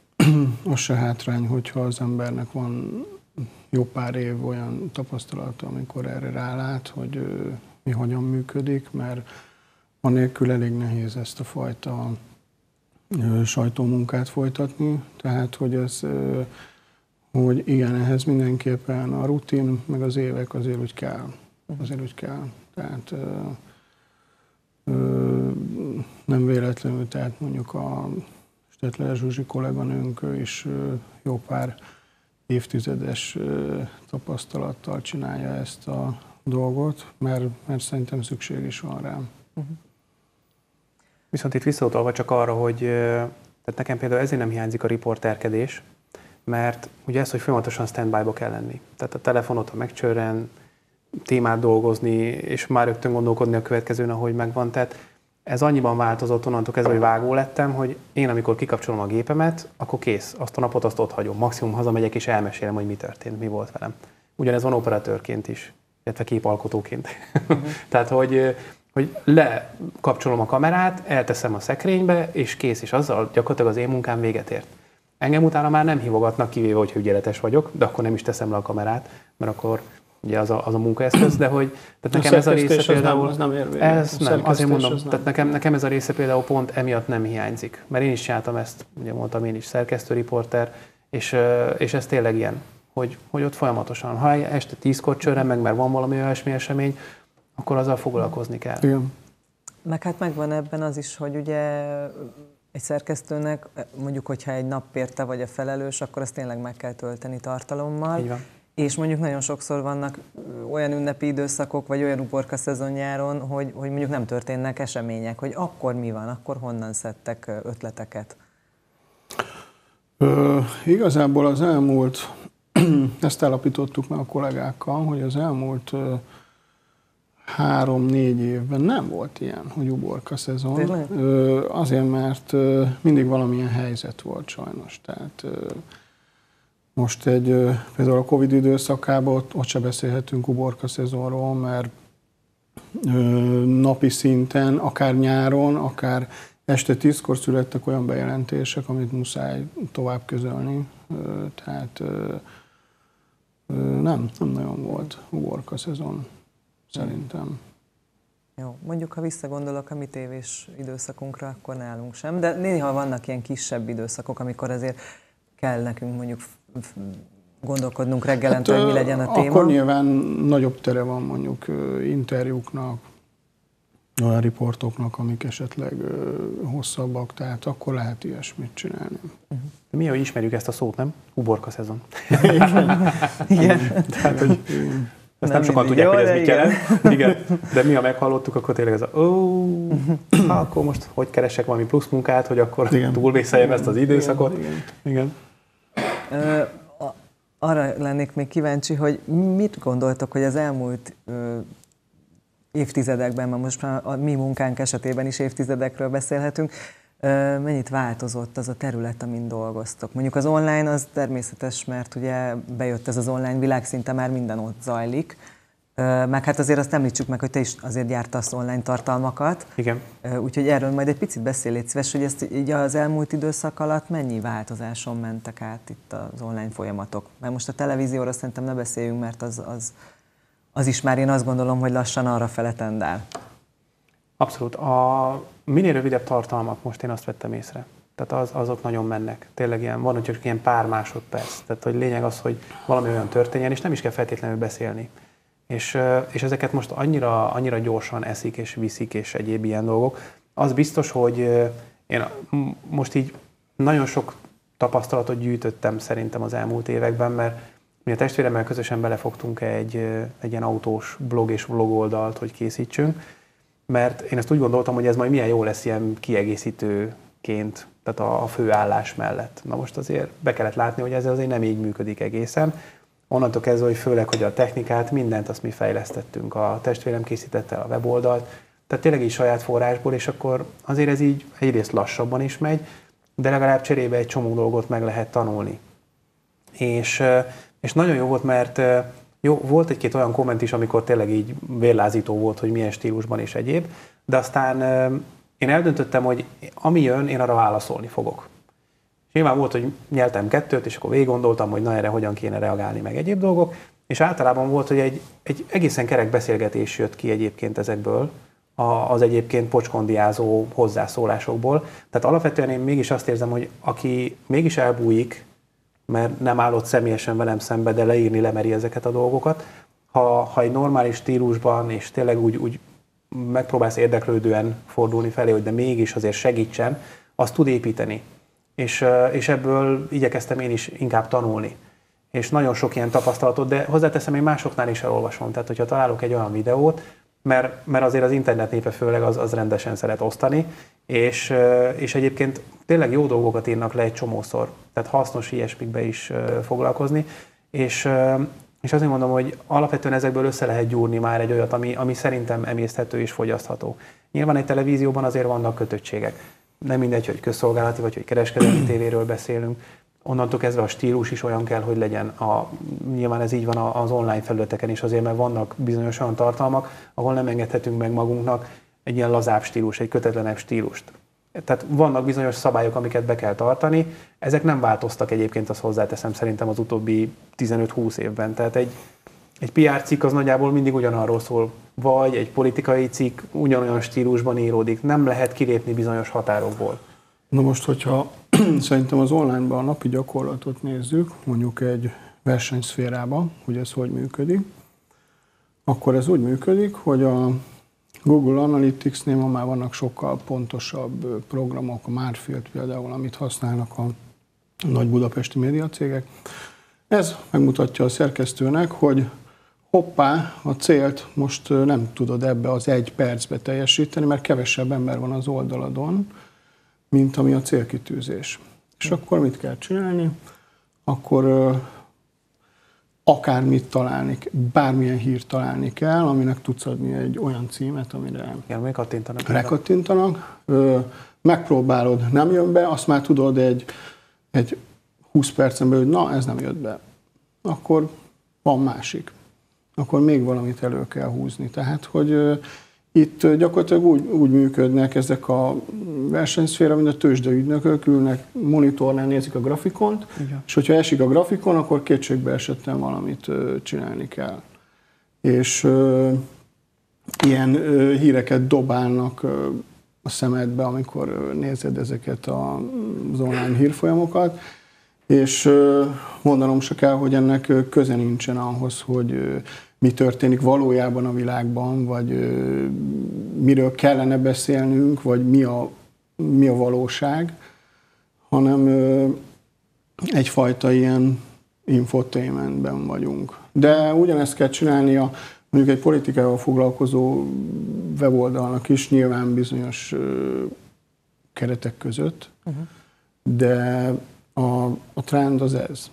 Speaker 4: az se hátrány, hogyha az embernek van jó pár év olyan tapasztalata, amikor erre rálát, hogy mi hogyan működik, mert anélkül elég nehéz ezt a fajta sajtómunkát folytatni, tehát hogy ez hogy igen, ehhez mindenképpen a rutin, meg az évek azért úgy kell. Azért úgy kell. Tehát nem véletlenül, tehát mondjuk a Stetler Zsuzsi kolléganőnk is jó pár évtizedes tapasztalattal csinálja ezt a dolgot, mert, mert szerintem szükség is van rám. Uh-huh.
Speaker 3: Viszont itt visszautalva csak arra, hogy tehát nekem például ezért nem hiányzik a riporterkedés, mert ugye ez, hogy folyamatosan standby-ba kell lenni. Tehát a telefonot, ha megcsörren, témát dolgozni, és már rögtön gondolkodni a következőn, ahogy megvan. Tehát ez annyiban változott onnantól kezdve, hogy vágó lettem, hogy én amikor kikapcsolom a gépemet, akkor kész, azt a napot azt ott hagyom. Maximum hazamegyek és elmesélem, hogy mi történt, mi volt velem. Ugyanez van operatőrként is, illetve képalkotóként. Uh-huh. Tehát, hogy, hogy lekapcsolom a kamerát, elteszem a szekrénybe, és kész, és azzal gyakorlatilag az én munkám véget ért. Engem utána már nem hívogatnak, kivéve, hogyha ügyeletes vagyok, de akkor nem is teszem le a kamerát, mert akkor ugye az a, az a munkaeszköz, de hogy tehát nekem ez a része például,
Speaker 4: az nem, az nem
Speaker 3: ez nem, azért mondom, az tehát nekem, nekem ez a része például pont emiatt nem hiányzik, mert én is csináltam ezt, ugye mondtam én is szerkesztő riporter, és, és ez tényleg ilyen, hogy, hogy ott folyamatosan, ha este tízkor csörren meg, mert van valami olyasmi esemény, akkor azzal foglalkozni kell.
Speaker 4: Igen.
Speaker 2: Meg hát megvan ebben az is, hogy ugye egy szerkesztőnek, mondjuk, hogyha egy napérte vagy a felelős, akkor azt tényleg meg kell tölteni tartalommal.
Speaker 3: Így van.
Speaker 2: És mondjuk nagyon sokszor vannak olyan ünnepi időszakok, vagy olyan uborka szezonjáron, hogy, hogy mondjuk nem történnek események, hogy akkor mi van, akkor honnan szedtek ötleteket?
Speaker 4: Ö, igazából az elmúlt, ezt állapítottuk meg a kollégákkal, hogy az elmúlt három-négy évben nem volt ilyen, hogy uborka szezon. Ö, azért, mert mindig valamilyen helyzet volt sajnos. Tehát most egy, például a Covid időszakában ott, ott se beszélhetünk uborka szezonról, mert napi szinten, akár nyáron, akár este tízkor születtek olyan bejelentések, amit muszáj tovább közölni. Tehát nem, nem nagyon volt uborka szezon szerintem.
Speaker 2: Jó, mondjuk ha visszagondolok a mi tévés időszakunkra, akkor nálunk sem, de néha vannak ilyen kisebb időszakok, amikor azért kell nekünk mondjuk gondolkodnunk reggelente, hát, hogy mi legyen a téma.
Speaker 4: Akkor nyilván nagyobb tere van mondjuk interjúknak, olyan riportoknak, amik esetleg hosszabbak, tehát akkor lehet ilyesmit csinálni.
Speaker 3: Uh-huh. Mi, hogy ismerjük ezt a szót, nem? Uborka szezon.
Speaker 2: Igen. Igen.
Speaker 3: tehát, hogy ezt nem, nem sokan tudják, jó, hogy ez mit jelent. Igen. De mi, ha meghallottuk, akkor tényleg ez a ó, akkor most hogy keresek valami plusz munkát, hogy akkor túlvészeljem ezt az időszakot. Igen. Igen.
Speaker 2: Ö, arra lennék még kíváncsi, hogy mit gondoltok, hogy az elmúlt ö, évtizedekben, mert most már a mi munkánk esetében is évtizedekről beszélhetünk, mennyit változott az a terület, amin dolgoztok? Mondjuk az online az természetes, mert ugye bejött ez az online világ, szinte már minden ott zajlik, meg hát azért azt említsük meg, hogy te is azért gyártasz online tartalmakat.
Speaker 3: Igen.
Speaker 2: Úgyhogy erről majd egy picit beszélj, szíves, hogy ezt így az elmúlt időszak alatt mennyi változáson mentek át itt az online folyamatok? Mert most a televízióra szerintem ne beszéljünk, mert az, az, az is már én azt gondolom, hogy lassan arra fele tendál.
Speaker 3: Abszolút. A minél rövidebb tartalmak, most én azt vettem észre. Tehát az, azok nagyon mennek. Tényleg ilyen, van, hogy csak ilyen pár másodperc. Tehát, hogy lényeg az, hogy valami olyan történjen, és nem is kell feltétlenül beszélni. És, és ezeket most annyira, annyira gyorsan eszik és viszik, és egyéb ilyen dolgok. Az biztos, hogy én most így nagyon sok tapasztalatot gyűjtöttem szerintem az elmúlt években, mert mi a testvéremmel közösen belefogtunk egy, egy ilyen autós blog és vlog oldalt, hogy készítsünk, mert én ezt úgy gondoltam, hogy ez majd milyen jó lesz ilyen kiegészítőként, tehát a, a főállás mellett. Na most azért be kellett látni, hogy ez azért nem így működik egészen. Onnantól kezdve, hogy főleg, hogy a technikát, mindent azt mi fejlesztettünk. A testvérem készítette a weboldalt, tehát tényleg így saját forrásból, és akkor azért ez így egyrészt lassabban is megy, de legalább cserébe egy csomó dolgot meg lehet tanulni. És, és nagyon jó volt, mert jó, volt egy-két olyan komment is, amikor tényleg így vérlázító volt, hogy milyen stílusban és egyéb, de aztán én eldöntöttem, hogy ami jön, én arra válaszolni fogok. És nyilván volt, hogy nyeltem kettőt, és akkor végig gondoltam, hogy na erre hogyan kéne reagálni, meg egyéb dolgok, és általában volt, hogy egy, egy egészen kerek beszélgetés jött ki egyébként ezekből, az egyébként pocskondiázó hozzászólásokból. Tehát alapvetően én mégis azt érzem, hogy aki mégis elbújik, mert nem állott személyesen velem szembe, de leírni lemeri ezeket a dolgokat, ha, ha egy normális stílusban, és tényleg úgy, úgy megpróbálsz érdeklődően fordulni felé, hogy de mégis azért segítsen, azt tud építeni. És, és ebből igyekeztem én is inkább tanulni. És nagyon sok ilyen tapasztalatot, de hozzáteszem, én másoknál is elolvasom. Tehát, hogyha találok egy olyan videót, mert, mert azért az internet népe főleg az, az rendesen szeret osztani, és, és egyébként tényleg jó dolgokat írnak le egy csomószor, tehát hasznos ilyesmikbe is foglalkozni, és, és azért mondom, hogy alapvetően ezekből össze lehet gyúrni már egy olyat, ami, ami szerintem emészthető és fogyasztható. Nyilván egy televízióban azért vannak kötöttségek. Nem mindegy, hogy közszolgálati vagy hogy kereskedelmi tévéről beszélünk, onnantól kezdve a stílus is olyan kell, hogy legyen. A, nyilván ez így van az online felületeken is azért, mert vannak bizonyos olyan tartalmak, ahol nem engedhetünk meg magunknak egy ilyen lazább stílus, egy kötetlenebb stílust. Tehát vannak bizonyos szabályok, amiket be kell tartani. Ezek nem változtak egyébként, azt hozzáteszem szerintem az utóbbi 15-20 évben. Tehát egy, egy PR cikk az nagyjából mindig ugyanarról szól, vagy egy politikai cikk ugyanolyan stílusban íródik. Nem lehet kilépni bizonyos határokból.
Speaker 4: Na most, hogyha szerintem az online-ban a napi gyakorlatot nézzük, mondjuk egy versenyszférában, hogy ez hogy működik, akkor ez úgy működik, hogy a Google Analytics-nél ma már vannak sokkal pontosabb programok, a Marfield például, amit használnak a nagy budapesti médiacégek. Ez megmutatja a szerkesztőnek, hogy hoppá, a célt most nem tudod ebbe az egy percbe teljesíteni, mert kevesebb ember van az oldaladon, mint ami a célkitűzés. És akkor mit kell csinálni? Akkor akármit találni, bármilyen hírt találni kell, aminek tudsz adni egy olyan címet, amire
Speaker 3: Igen, rekattintanak.
Speaker 4: rekattintanak. Megpróbálod, nem jön be, azt már tudod egy, egy 20 percen belül, hogy na, ez nem jött be. Akkor van másik. Akkor még valamit elő kell húzni. Tehát, hogy itt gyakorlatilag úgy, úgy működnek ezek a versenyszféra, mint a tőzsdeügynökök ülnek, monitornál nézik a grafikont, Igen. és hogyha esik a grafikon, akkor kétségbe esettem valamit csinálni kell. És ö, ilyen ö, híreket dobálnak ö, a szemedbe, amikor nézed ezeket a, az online hírfolyamokat, és mondanom se kell, hogy ennek köze nincsen ahhoz, hogy mi történik valójában a világban, vagy miről kellene beszélnünk, vagy mi a, mi a valóság, hanem egyfajta ilyen infotainmentben vagyunk. De ugyanezt kell csinálni a mondjuk egy politikával foglalkozó weboldalnak is, nyilván bizonyos keretek között, uh-huh. de a, a trend az ez.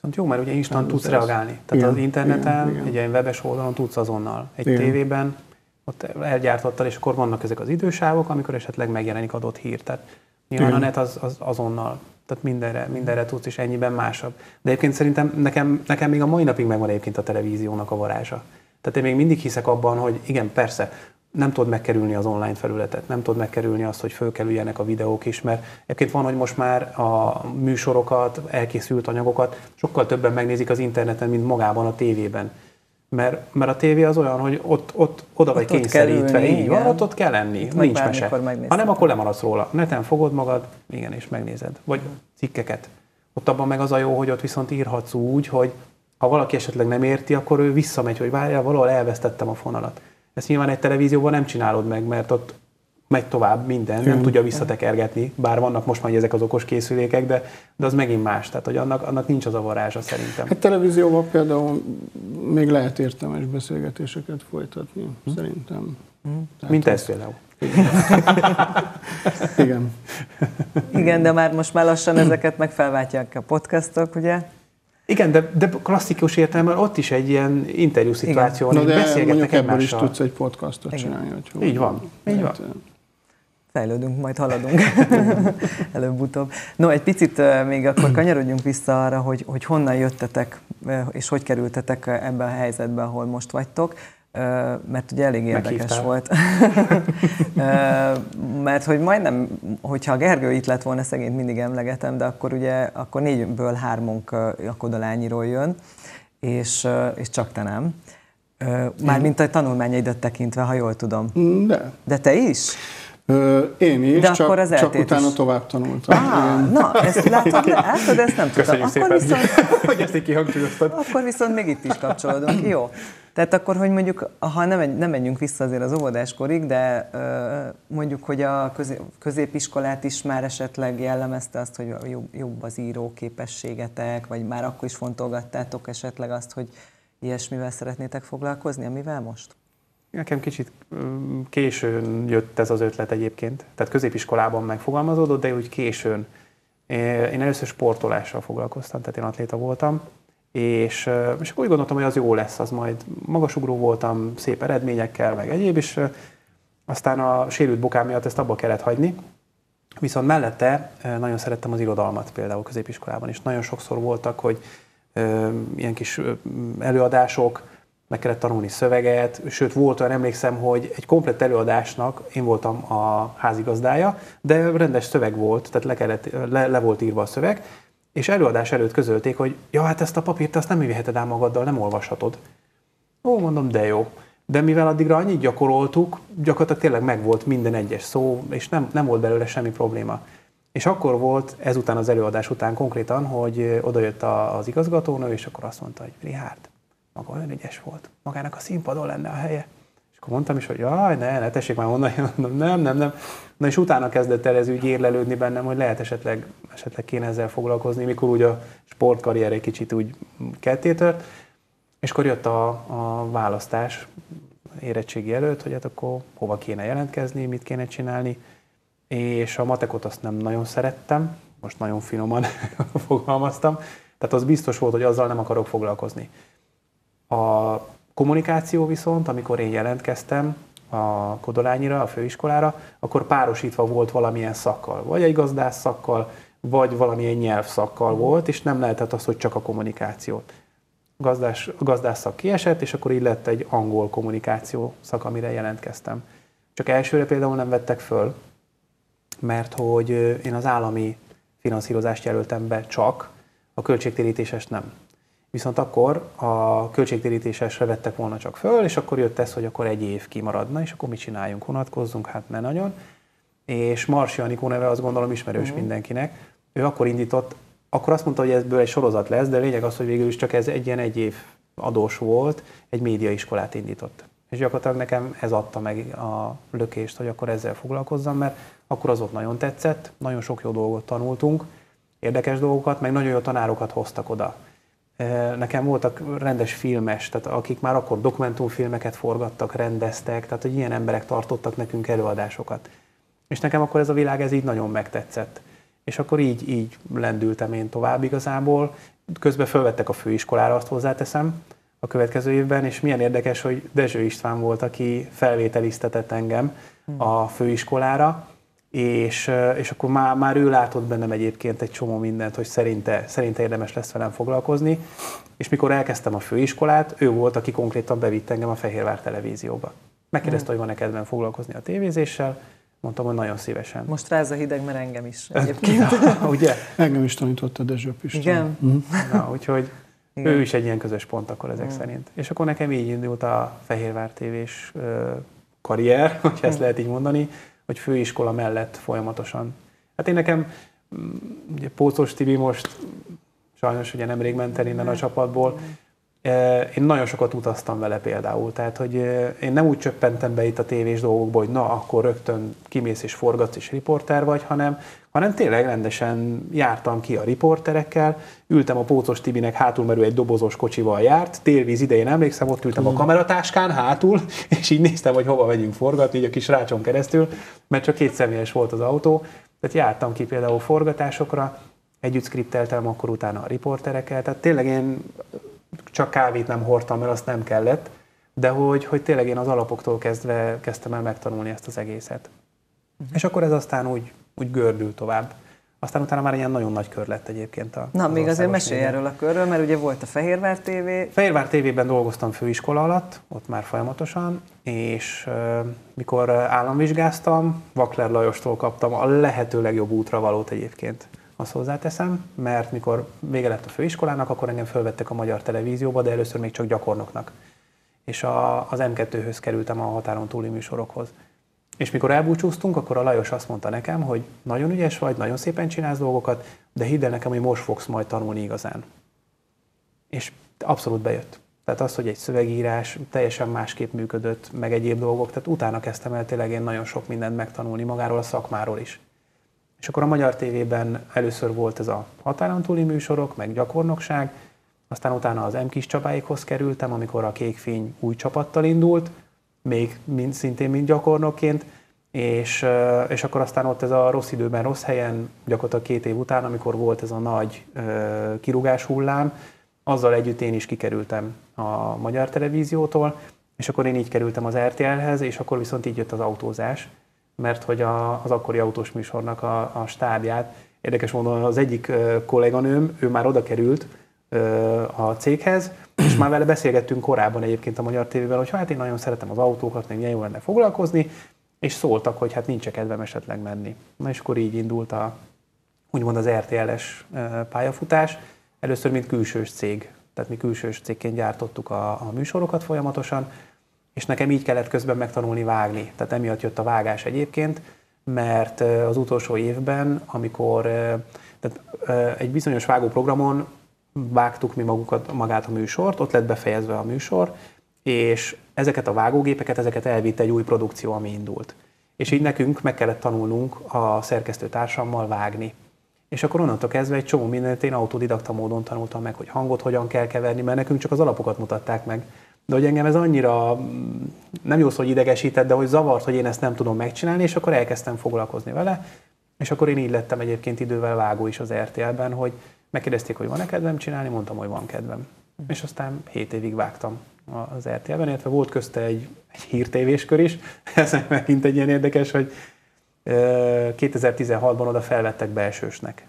Speaker 3: Viszont jó, mert ugye instant tudsz ez. reagálni. Tehát igen, az interneten, igen, igen. egy ilyen webes oldalon tudsz azonnal. Egy igen. tévében ott elgyártottál, és akkor vannak ezek az idősávok, amikor esetleg megjelenik adott hír. Tehát nyilván igen. a net az, az azonnal. Tehát mindenre, mindenre tudsz, és ennyiben másabb. De egyébként szerintem nekem, nekem még a mai napig megvan egyébként a televíziónak a varázsa. Tehát én még mindig hiszek abban, hogy igen, persze, nem tudod megkerülni az online felületet, nem tudod megkerülni azt, hogy fölkerüljenek a videók is, mert egyébként van, hogy most már a műsorokat, elkészült anyagokat sokkal többen megnézik az interneten, mint magában a tévében. Mert, mert a tévé az olyan, hogy ott, ott oda vagy
Speaker 2: Ott- ott
Speaker 3: kényszerítve,
Speaker 2: kell ülni,
Speaker 3: így van, ott, ott kell lenni,
Speaker 2: meg
Speaker 3: nincs mese. Ha nem, akkor lemaradsz róla. Neten fogod magad, igen, és megnézed. Vagy cikkeket. Ott abban meg az a jó, hogy ott viszont írhatsz úgy, hogy ha valaki esetleg nem érti, akkor ő visszamegy, hogy várjál, valahol elvesztettem a fonalat. Ezt nyilván egy televízióban nem csinálod meg, mert ott megy tovább minden, nem tudja visszatekergetni, bár vannak most már ezek az okos készülékek, de, de az megint más, tehát hogy annak, annak nincs az a varázsa szerintem.
Speaker 4: Hát televízióban például még lehet értelmes beszélgetéseket folytatni, szerintem. Tehát
Speaker 3: Mint ez például.
Speaker 4: Igen.
Speaker 2: Igen, de már most már lassan ezeket meg felváltják a podcastok, ugye?
Speaker 3: Igen, de, de klasszikus értelemben ott is egy ilyen interjú szituáció
Speaker 4: de
Speaker 3: beszélgetnek
Speaker 4: ebből is
Speaker 3: egymással.
Speaker 4: tudsz egy podcastot
Speaker 2: Igen.
Speaker 4: csinálni. Hogy
Speaker 3: Így van, így van.
Speaker 2: Fejlődünk, majd haladunk előbb-utóbb. No, egy picit még akkor kanyarodjunk vissza arra, hogy, hogy honnan jöttetek, és hogy kerültetek ebbe a helyzetbe, ahol most vagytok, mert ugye elég érdekes
Speaker 3: Meghívtál.
Speaker 2: volt. Mert hogy majdnem, hogyha a Gergő itt lett volna, szegényt mindig emlegetem, de akkor ugye akkor négyből hármunk ö, a Kodolányiról jön, és, és csak te nem. Mármint a tanulmányaidat tekintve, ha jól tudom.
Speaker 4: De.
Speaker 2: De te is?
Speaker 4: Én is,
Speaker 2: De
Speaker 4: csak,
Speaker 2: akkor az
Speaker 4: csak utána
Speaker 2: is.
Speaker 4: tovább tanultam.
Speaker 2: Ah,
Speaker 4: Igen.
Speaker 2: na, ezt látod, látod, ezt nem tudtam.
Speaker 3: Köszönjük
Speaker 2: Akkor
Speaker 3: szépen,
Speaker 2: viszont,
Speaker 3: hogy ezt így kihangsúlyoztad.
Speaker 2: akkor viszont még itt is kapcsolódunk. Jó. Tehát akkor, hogy mondjuk, ha nem, nem menjünk vissza azért az óvodáskorig, de mondjuk, hogy a közé- középiskolát is már esetleg jellemezte azt, hogy jobb, jobb az író képességetek, vagy már akkor is fontolgattátok esetleg azt, hogy ilyesmivel szeretnétek foglalkozni, amivel most?
Speaker 3: Nekem kicsit későn jött ez az ötlet egyébként. Tehát középiskolában megfogalmazódott, de úgy későn. Én először sportolással foglalkoztam, tehát én atléta voltam, és, és akkor úgy gondoltam, hogy az jó lesz, az majd magasugró voltam, szép eredményekkel, meg egyéb, és aztán a sérült bokám miatt ezt abba kellett hagyni. Viszont mellette nagyon szerettem az irodalmat például középiskolában, és nagyon sokszor voltak, hogy ilyen kis előadások, meg kellett tanulni szöveget, sőt volt olyan, emlékszem, hogy egy komplett előadásnak én voltam a házigazdája, de rendes szöveg volt, tehát le, kellett, le, le volt írva a szöveg, és előadás előtt közölték, hogy ja, hát ezt a papírt azt nem viheted ám magaddal, nem olvashatod. Ó, mondom, de jó. De mivel addigra annyit gyakoroltuk, gyakorlatilag tényleg megvolt minden egyes szó, és nem, nem volt belőle semmi probléma. És akkor volt, ezután az előadás után konkrétan, hogy odajött az igazgatónő, és akkor azt mondta, hogy Rihárd, maga olyan ügyes volt, magának a színpadon lenne a helye. És akkor mondtam is, hogy jaj, ne, ne, tessék már mondani, mondom, nem, nem, nem. Na és utána kezdett el ez úgy érlelődni bennem, hogy lehet esetleg, esetleg kéne ezzel foglalkozni, mikor úgy a sportkarrier egy kicsit úgy kettétört. És akkor jött a, a választás érettségi előtt, hogy hát akkor hova kéne jelentkezni, mit kéne csinálni, és a matekot azt nem nagyon szerettem, most nagyon finoman fogalmaztam, tehát az biztos volt, hogy azzal nem akarok foglalkozni. A kommunikáció viszont, amikor én jelentkeztem a Kodolányira, a főiskolára, akkor párosítva volt valamilyen szakkal, vagy egy gazdász szakkal, vagy valamilyen nyelvszakkal volt, és nem lehetett az, hogy csak a kommunikációt. Gazdás, a gazdász szak kiesett, és akkor így lett egy angol kommunikáció szak, amire jelentkeztem. Csak elsőre például nem vettek föl, mert hogy én az állami finanszírozást jelöltem be csak, a költségtérítéses nem. Viszont akkor a költségtérítésesre vettek volna csak föl, és akkor jött ez, hogy akkor egy év kimaradna, és akkor mit csináljunk, unatkozzunk, hát ne nagyon. És Marsi Anikó neve azt gondolom ismerős uh-huh. mindenkinek. Ő akkor indított, akkor azt mondta, hogy ebből egy sorozat lesz, de lényeg az, hogy végül is csak ez egy ilyen egy év adós volt, egy médiaiskolát indított. És gyakorlatilag nekem ez adta meg a lökést, hogy akkor ezzel foglalkozzam, mert akkor az ott nagyon tetszett, nagyon sok jó dolgot tanultunk, érdekes dolgokat, meg nagyon jó tanárokat hoztak oda. E, Nekem voltak rendes filmes, tehát akik már akkor dokumentumfilmeket forgattak, rendeztek, tehát hogy ilyen emberek tartottak nekünk előadásokat. És nekem akkor ez a világ ez így nagyon megtetszett. És akkor így, így lendültem én tovább igazából. Közben fölvettek a főiskolára, azt hozzáteszem, a következő évben, és milyen érdekes, hogy Dezső István volt, aki felvételiztetett engem a főiskolára, és, és akkor már, már ő látott bennem egyébként egy csomó mindent, hogy szerinte, szerinte érdemes lesz velem foglalkozni, és mikor elkezdtem a főiskolát, ő volt, aki konkrétan bevitt engem a Fehérvár televízióba. Megkérdezte, hogy van-e kedvem foglalkozni a tévézéssel, mondtam, hogy nagyon szívesen.
Speaker 2: Most ráz a hideg, mert engem is egyébként.
Speaker 3: Ugye?
Speaker 4: Engem is tanította Dezső Pistán.
Speaker 2: Igen?
Speaker 3: Na, úgyhogy, Igen. Ő is egy ilyen közös pont akkor ezek mm. szerint. És akkor nekem így indult a Fehérvár tévés karrier, hogyha ezt mm. lehet így mondani, hogy főiskola mellett folyamatosan. Hát én nekem, mm, ugye Pócos Tibi most sajnos ugye nemrég ment el innen a csapatból, én nagyon sokat utaztam vele például, tehát hogy én nem úgy csöppentem be itt a tévés dolgokba, hogy na, akkor rögtön kimész és forgatsz és riporter vagy, hanem, hanem tényleg rendesen jártam ki a riporterekkel, ültem a Pócos Tibinek hátul, mert ő egy dobozos kocsival járt, télvíz idején emlékszem, ott ültem a kameratáskán hátul, és így néztem, hogy hova megyünk forgatni, így a kis rácson keresztül, mert csak két személyes volt az autó, tehát jártam ki például forgatásokra, együtt skripteltem akkor utána a riporterekkel, tehát tényleg én csak kávét nem hordtam, mert azt nem kellett, de hogy, hogy tényleg én az alapoktól kezdve kezdtem el megtanulni ezt az egészet. Uh-huh. És akkor ez aztán úgy, úgy gördül tovább. Aztán utána már ilyen nagyon nagy kör lett egyébként a
Speaker 2: Na, még azért mesélj erről a körről, mert ugye volt a Fehérvár TV.
Speaker 3: Fehérvár TV-ben dolgoztam főiskola alatt, ott már folyamatosan, és uh, mikor államvizsgáztam, Vakler Lajostól kaptam a lehető legjobb útra valót egyébként azt hozzáteszem, mert mikor vége lett a főiskolának, akkor engem fölvettek a magyar televízióba, de először még csak gyakornoknak. És a, az M2-höz kerültem a határon túli műsorokhoz. És mikor elbúcsúztunk, akkor a Lajos azt mondta nekem, hogy nagyon ügyes vagy, nagyon szépen csinálsz dolgokat, de hidd el nekem, hogy most fogsz majd tanulni igazán. És abszolút bejött. Tehát az, hogy egy szövegírás teljesen másképp működött, meg egyéb dolgok, tehát utána kezdtem el tényleg én nagyon sok mindent megtanulni magáról a szakmáról is. És akkor a Magyar tévében először volt ez a határon túli műsorok, meg gyakornokság, aztán utána az M. Kis Csabáikhoz kerültem, amikor a Kékfény új csapattal indult, még mind, szintén mind gyakornokként, és, és akkor aztán ott ez a rossz időben, rossz helyen, gyakorlatilag két év után, amikor volt ez a nagy kirúgás hullám, azzal együtt én is kikerültem a magyar televíziótól, és akkor én így kerültem az RTL-hez, és akkor viszont így jött az autózás, mert hogy a, az akkori autós műsornak a, a stábját, érdekes módon az egyik kolléganőm, ő már oda került a céghez, és már vele beszélgettünk korábban egyébként a Magyar Tévében, hogy hát én nagyon szeretem az autókat, még milyen jó lenne foglalkozni, és szóltak, hogy hát nincs kedvem esetleg menni. Na és akkor így indult a, úgymond az RTL-es pályafutás, először mint külsős cég, tehát mi külsős cégként gyártottuk a, a műsorokat folyamatosan, és nekem így kellett közben megtanulni vágni. Tehát emiatt jött a vágás egyébként, mert az utolsó évben, amikor tehát egy bizonyos vágóprogramon vágtuk mi magukat, magát a műsort, ott lett befejezve a műsor, és ezeket a vágógépeket, ezeket elvitte egy új produkció, ami indult. És így nekünk meg kellett tanulnunk a szerkesztő társammal vágni. És akkor onnantól kezdve egy csomó mindent én autodidakta módon tanultam meg, hogy hangot hogyan kell keverni, mert nekünk csak az alapokat mutatták meg. De hogy engem ez annyira nem jó szó, hogy idegesített, de hogy zavart, hogy én ezt nem tudom megcsinálni, és akkor elkezdtem foglalkozni vele, és akkor én így lettem egyébként idővel vágó is az RTL-ben, hogy megkérdezték, hogy van-e kedvem csinálni, mondtam, hogy van kedvem. És aztán 7 évig vágtam az RTL-ben, illetve volt közte egy, egy hírtévéskör is, ez megint egy ilyen érdekes, hogy 2016-ban oda felvettek belsősnek.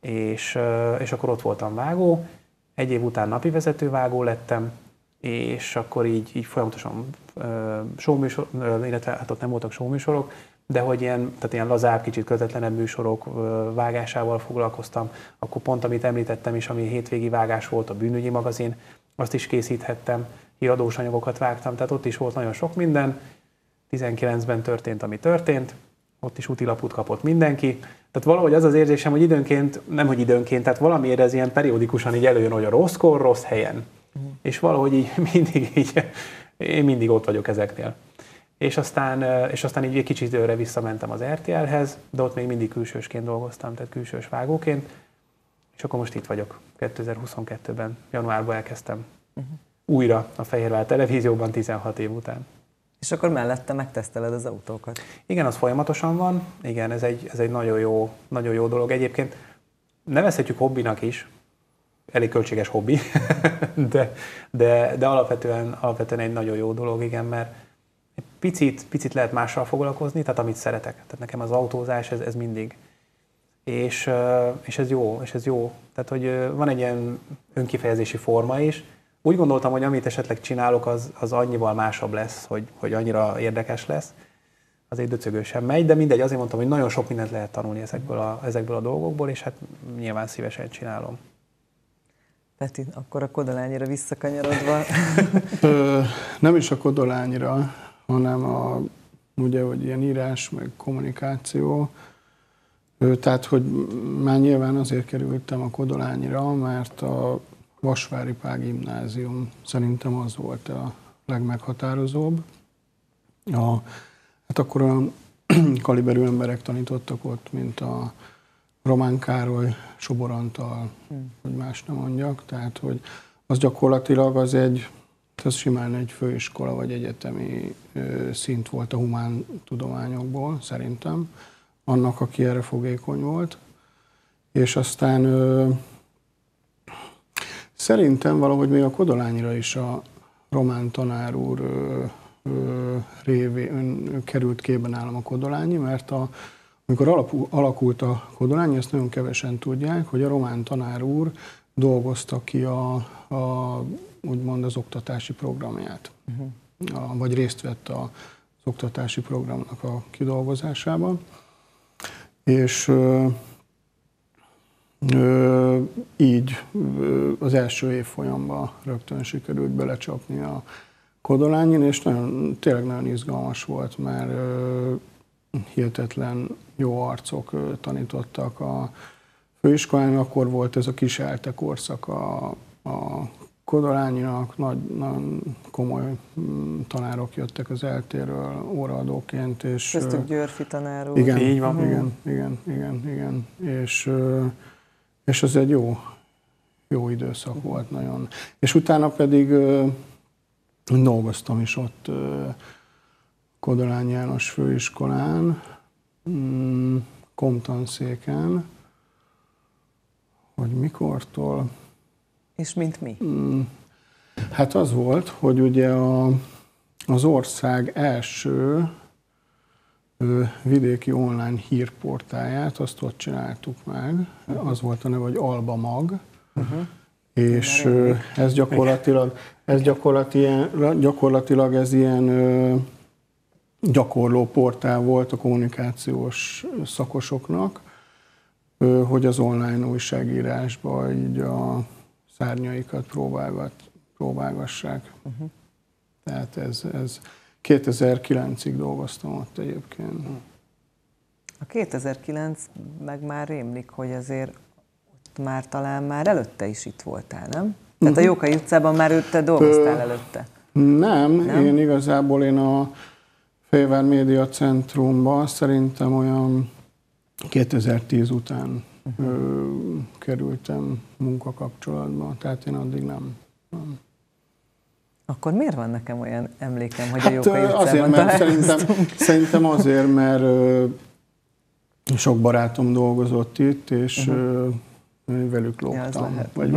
Speaker 3: És, és akkor ott voltam vágó, egy év után napi vezető vágó lettem, és akkor így, így folyamatosan uh, showműsor, uh, illetve hát ott nem voltak showműsorok, de hogy ilyen, tehát ilyen lazább, kicsit kötetlenebb műsorok uh, vágásával foglalkoztam, akkor pont amit említettem is, ami hétvégi vágás volt, a bűnügyi magazin, azt is készíthettem, híradós anyagokat vágtam, tehát ott is volt nagyon sok minden. 19-ben történt, ami történt, ott is útilaput kapott mindenki. Tehát valahogy az az érzésem, hogy időnként, nem hogy időnként, tehát valamiért ez ilyen periódikusan így előjön, hogy a rosszkor, rossz helyen. És valahogy így mindig így, én mindig ott vagyok ezeknél. És aztán, és aztán így egy kicsit időre visszamentem az RTL-hez, de ott még mindig külsősként dolgoztam, tehát külsős vágóként, és akkor most itt vagyok. 2022-ben, januárban elkezdtem uh-huh. újra a Fehérvár televízióban 16 év után.
Speaker 2: És akkor mellette megteszteled az autókat?
Speaker 3: Igen, az folyamatosan van. Igen, ez egy, ez egy nagyon, jó, nagyon jó dolog. Egyébként nevezhetjük hobbinak is, elég költséges hobbi, de, de, de alapvetően, alapvetően egy nagyon jó dolog, igen, mert picit, picit lehet mással foglalkozni, tehát amit szeretek. Tehát nekem az autózás, ez, ez mindig. És, és ez jó, és ez jó. Tehát, hogy van egy ilyen önkifejezési forma is. Úgy gondoltam, hogy amit esetleg csinálok, az, az annyival másabb lesz, hogy, hogy annyira érdekes lesz. Az egy döcögő sem megy, de mindegy, azért mondtam, hogy nagyon sok mindent lehet tanulni ezekből a, ezekből a dolgokból, és hát nyilván szívesen csinálom.
Speaker 2: Peti, akkor a kodolányra visszakanyarodva.
Speaker 4: Nem is a kodolányra, hanem a, ugye, hogy ilyen írás, meg kommunikáció. Ö, tehát, hogy már nyilván azért kerültem a kodolányra, mert a Vasvári Pál gimnázium szerintem az volt a legmeghatározóbb. A, hát akkor olyan kaliberű emberek tanítottak ott, mint a Román Károly, Sobor Antal, hmm. hogy más nem mondjak. Tehát, hogy az gyakorlatilag az egy, az simán egy főiskola vagy egyetemi szint volt a humán tudományokból, szerintem, annak, aki erre fogékony volt. És aztán ö, szerintem valahogy még a Kodolányra is a román tanár úr ö, ö, révén került képben nálam a Kodolányi, mert a, amikor alapul, alakult a Kodolányi, ezt nagyon kevesen tudják, hogy a román tanár úr dolgozta ki a, a úgymond az oktatási programját, uh-huh. a, vagy részt vett a, az oktatási programnak a kidolgozásában. És ö, ö, így ö, az első évfolyamban rögtön sikerült belecsapni a Kodolányin, és nagyon, tényleg nagyon izgalmas volt, mert ö, hihetetlen jó arcok tanítottak a főiskolán, akkor volt ez a kiselte korszak a, a Kodolányinak, nagy, nagyon komoly mm, tanárok jöttek az eltéről óraadóként. És,
Speaker 2: Köztük Györfi tanár úr.
Speaker 4: Igen, Így van. igen, igen, igen, igen. És, és ez egy jó, jó időszak volt nagyon. És utána pedig dolgoztam is ott Kodolány János főiskolán, mm, komtanszéken, hogy mikortól.
Speaker 2: És mint mi?
Speaker 4: Mm, hát az volt, hogy ugye a, az ország első vidéki online hírportáját, azt ott csináltuk meg. Az volt a neve, hogy Alba Mag. Uh-huh. És ez gyakorlatilag, ez gyakorlatilag, gyakorlatilag ez ilyen gyakorló portál volt a kommunikációs szakosoknak, hogy az online újságírásba így a szárnyaikat próbálgat, próbálgassák. Uh-huh. Tehát ez, ez 2009-ig dolgoztam ott egyébként.
Speaker 2: A 2009 meg már rémlik, hogy azért ott már talán már előtte is itt voltál, nem? Tehát uh-huh. a. Jókai utcában már te dolgoztál Ö, előtte.
Speaker 4: Nem, nem, én igazából én a Félvár Média Centrumban szerintem olyan 2010 után uh-huh. ö, kerültem munkakapcsolatba, tehát én addig nem. nem.
Speaker 2: Akkor miért van nekem olyan emlékem, hogy hát, a Jókai
Speaker 4: azért, mert szerintem, szerintem azért, mert ö, sok barátom dolgozott itt, és uh-huh. ö, velük lógtam. Ja, vagy,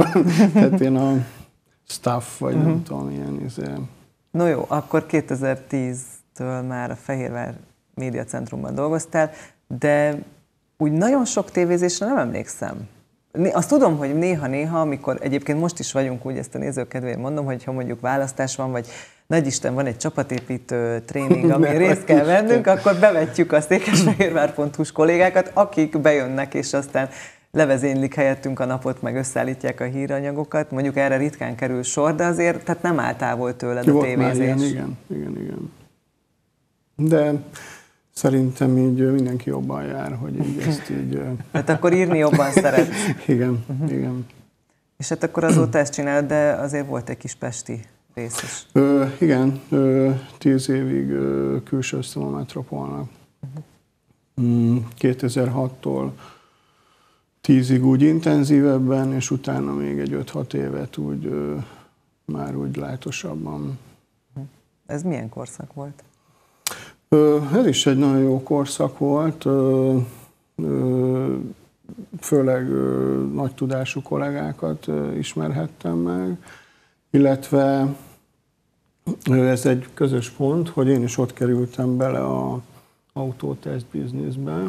Speaker 4: tehát én a staff, vagy uh-huh. nem tudom, ilyen izé.
Speaker 2: No jó, akkor 2010 től már a Fehérvár Média Centrumban dolgoztál, de úgy nagyon sok tévézésre nem emlékszem. Azt tudom, hogy néha-néha, amikor egyébként most is vagyunk, úgy ezt a nézőkedvéért mondom, hogy ha mondjuk választás van, vagy nagy Isten, van egy csapatépítő tréning, ami részt kell vennünk, akkor bevetjük a székesfehérvár.hu-s kollégákat, akik bejönnek, és aztán levezénylik helyettünk a napot, meg összeállítják a híranyagokat. Mondjuk erre ritkán kerül sor, de azért tehát nem áll távol tőled Ki a tévézés.
Speaker 4: Ilyen, igen, igen, igen. De szerintem így mindenki jobban jár, hogy így ezt így...
Speaker 2: Hát akkor írni jobban szeret.
Speaker 4: igen, uh-huh. igen.
Speaker 2: És hát akkor azóta ezt csinálod, de azért volt egy kis pesti rész is.
Speaker 4: Ö, igen, ö, tíz évig ö, külső a metropolnak. Uh-huh. 2006-tól tízig úgy intenzívebben, és utána még egy 5-6 évet úgy ö, már úgy látosabban.
Speaker 2: Ez milyen korszak volt?
Speaker 4: Ez is egy nagyon jó korszak volt, főleg nagy tudású kollégákat ismerhettem meg, illetve ez egy közös pont, hogy én is ott kerültem bele a autótest bizniszbe,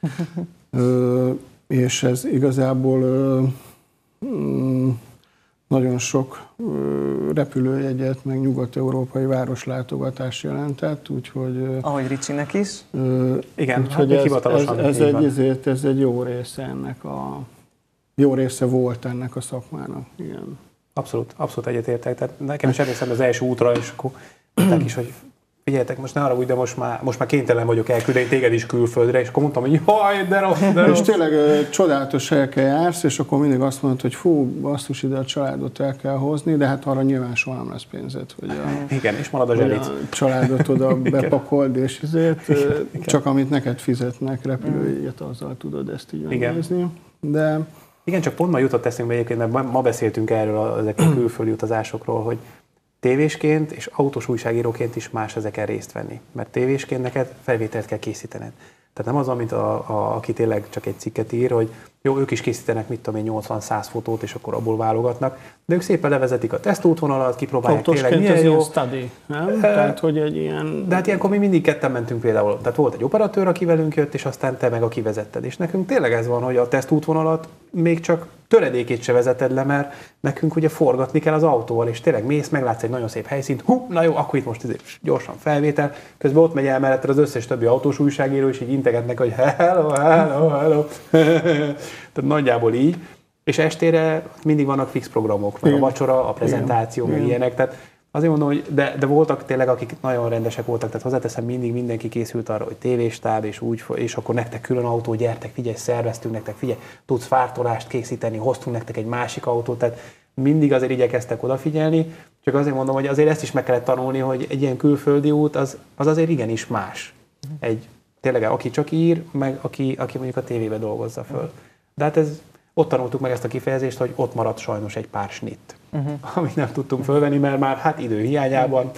Speaker 4: és ez igazából nagyon sok repülőjegyet, meg nyugat-európai városlátogatás jelentett, úgyhogy...
Speaker 2: Ahogy Ricsinek is?
Speaker 3: Igen,
Speaker 4: úgyhogy hát ez, ez, ez, egy, ezért, ez egy jó része ennek a jó része volt ennek a szakmának. Igen.
Speaker 3: Abszolút, abszolút egyetértek. Tehát nekem is emlékszem az első útra, és akkor mondták is, hogy figyeljetek, most ne arra úgy, de most már, most már kénytelen vagyok elküldeni téged is külföldre, és akkor mondtam, hogy jaj, de rossz, de rossz.
Speaker 4: És tényleg ö, csodálatos helyekkel jársz, és akkor mindig azt mondod, hogy fú, basszus, ide a családot el kell hozni, de hát arra nyilván soha nem lesz pénzed, hogy a,
Speaker 3: Igen, és marad a zselic.
Speaker 4: a családot oda bepakold, és ezért ö, csak amit neked fizetnek repülőjegyet, azzal tudod ezt így
Speaker 3: Igen.
Speaker 4: megnézni. De
Speaker 3: Igen, csak pont ma jutott eszünkbe egyébként, mert ma- beszéltünk erről a, ezekről a külföldi utazásokról, hogy tévésként és autós újságíróként is más ezeken részt venni. Mert tévésként neked felvételt kell készítened. Tehát nem az, amit a, a, aki tényleg csak egy cikket ír, hogy jó, ők is készítenek, mit tudom én, 80-100 fotót, és akkor abból válogatnak, de ők szépen levezetik a tesztútvonalat, kipróbálják tényleg
Speaker 4: autósként
Speaker 3: milyen jó.
Speaker 4: study, nem? Tehát, hogy egy ilyen...
Speaker 3: De hát ilyenkor mi mindig ketten mentünk például. Tehát volt egy operatőr, aki velünk jött, és aztán te meg aki vezetted. És nekünk tényleg ez van, hogy a tesztútvonalat még csak töredékét se vezeted le, mert nekünk ugye forgatni kell az autóval, és tényleg mész, meglátsz egy nagyon szép helyszínt, hú, na jó, akkor itt most ezért gyorsan felvétel, közben ott megy el melletted az összes többi autós újságíró, és így integetnek, hogy hello, hello, hello. Tehát nagyjából így. És estére mindig vannak fix programok, meg a
Speaker 4: Igen.
Speaker 3: vacsora, a prezentáció, meg
Speaker 4: Igen.
Speaker 3: ilyenek. Tehát azért mondom, hogy de, de voltak tényleg, akik nagyon rendesek voltak, tehát hozzáteszem, mindig mindenki készült arra, hogy tévéstáb, és úgy, és akkor nektek külön autó, gyertek, figyelj, szerveztünk nektek, figyelj, tudsz fártolást készíteni, hoztunk nektek egy másik autót, tehát mindig azért igyekeztek odafigyelni, csak azért mondom, hogy azért ezt is meg kellett tanulni, hogy egy ilyen külföldi út az, az azért igenis más. Egy tényleg, aki csak ír, meg aki, aki mondjuk a tévébe dolgozza föl. De hát ez, ott tanultuk meg ezt a kifejezést, hogy ott maradt sajnos egy pár snitt, uh-huh. amit nem tudtunk fölvenni, mert már hát idő hiányában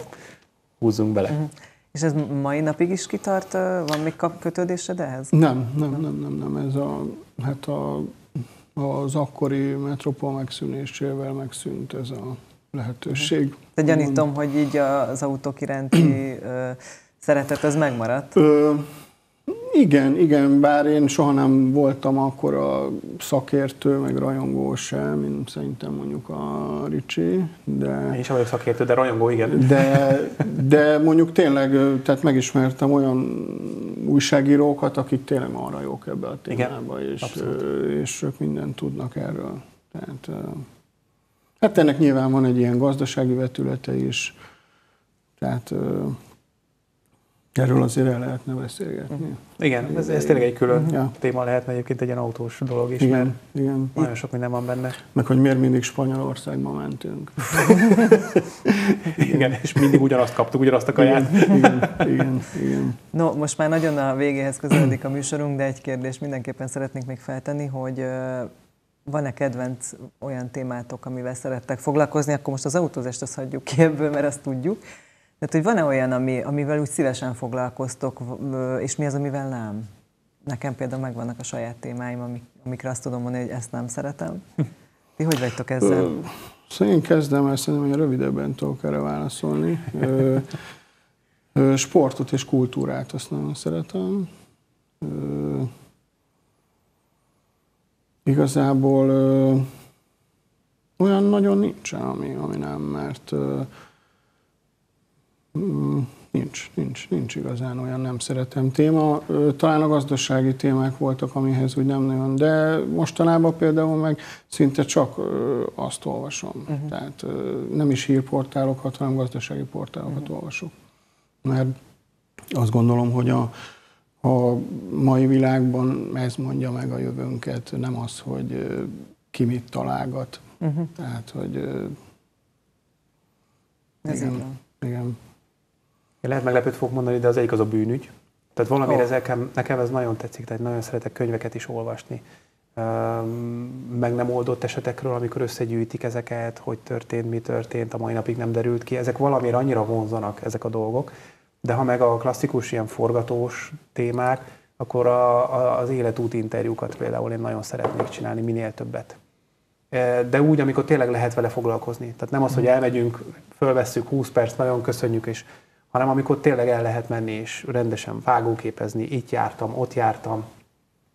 Speaker 3: húzzunk bele. Uh-huh.
Speaker 2: És ez mai napig is kitart? Van még kap- kötődésed ehhez?
Speaker 4: Nem, nem, nem, nem, nem. Ez a, hát a, az akkori metropol megszűnésével megszűnt ez a lehetőség.
Speaker 2: De gyanítom, hogy így az autók iránti szeretet az megmaradt.
Speaker 4: Ö, igen, igen, bár én soha nem voltam akkor a szakértő, meg rajongó sem, mint szerintem mondjuk a Ricsi, de...
Speaker 3: Én sem vagyok szakértő, de rajongó, igen.
Speaker 4: De, de mondjuk tényleg, tehát megismertem olyan újságírókat, akik tényleg arra jók ebbe a
Speaker 3: Igen,
Speaker 4: témába, és,
Speaker 3: abszolút.
Speaker 4: és ők mindent tudnak erről. Tehát, hát ennek nyilván van egy ilyen gazdasági vetülete is, tehát erről azért el lehetne beszélgetni.
Speaker 3: Igen, ez, ez tényleg egy külön
Speaker 4: Ja.
Speaker 3: téma lehetne egyébként egy ilyen autós dolog is, mert
Speaker 4: Igen, igen.
Speaker 3: nagyon sok minden van benne.
Speaker 4: Meg hogy miért mindig Spanyolországba mentünk.
Speaker 3: Igen, és mindig ugyanazt kaptuk, ugyanazt a kaját.
Speaker 4: Igen, igen, igen.
Speaker 2: No, most már nagyon a végéhez közeledik a műsorunk, de egy kérdést mindenképpen szeretnék még feltenni, hogy van-e kedvenc olyan témátok, amivel szerettek foglalkozni, akkor most az autózást azt hagyjuk ki ebből, mert azt tudjuk. Tehát, hogy van-e olyan, ami, amivel úgy szívesen foglalkoztok, és mi az, amivel nem? Nekem például megvannak a saját témáim, amik, amikre azt tudom mondani, hogy ezt nem szeretem. Ti hogy vagytok ezzel?
Speaker 4: Szóval én kezdem, mert szerintem, hogy rövidebben tudok erre válaszolni. Sportot és kultúrát azt nagyon szeretem. Igazából olyan nagyon nincsen, ami, ami nem, mert nincs, nincs, nincs igazán olyan nem szeretem téma. Talán a gazdasági témák voltak, amihez úgy nem nagyon, de mostanában például meg szinte csak azt olvasom. Uh-huh. Tehát nem is hírportálokat, hanem gazdasági portálokat uh-huh. olvasok. Mert azt gondolom, hogy a, a mai világban ez mondja meg a jövőnket, nem az, hogy ki mit találgat. Uh-huh. Tehát, hogy
Speaker 2: Ez
Speaker 4: igen, igen.
Speaker 3: Én lehet meglepőt fogok mondani, de az egyik az a bűnügy. Tehát valamire oh. nekem, nekem ez nagyon tetszik, tehát nagyon szeretek könyveket is olvasni. Meg nem oldott esetekről, amikor összegyűjtik ezeket, hogy történt, mi történt, a mai napig nem derült ki. Ezek valamire annyira vonzanak ezek a dolgok, de ha meg a klasszikus ilyen forgatós témák, akkor a, a, az életút interjúkat például én nagyon szeretnék csinálni, minél többet. E, De úgy, amikor tényleg lehet vele foglalkozni. Tehát nem az, hogy elmegyünk, fölvesszük 20 perc, nagyon köszönjük, és hanem amikor tényleg el lehet menni, és rendesen vágóképezni, itt jártam, ott jártam.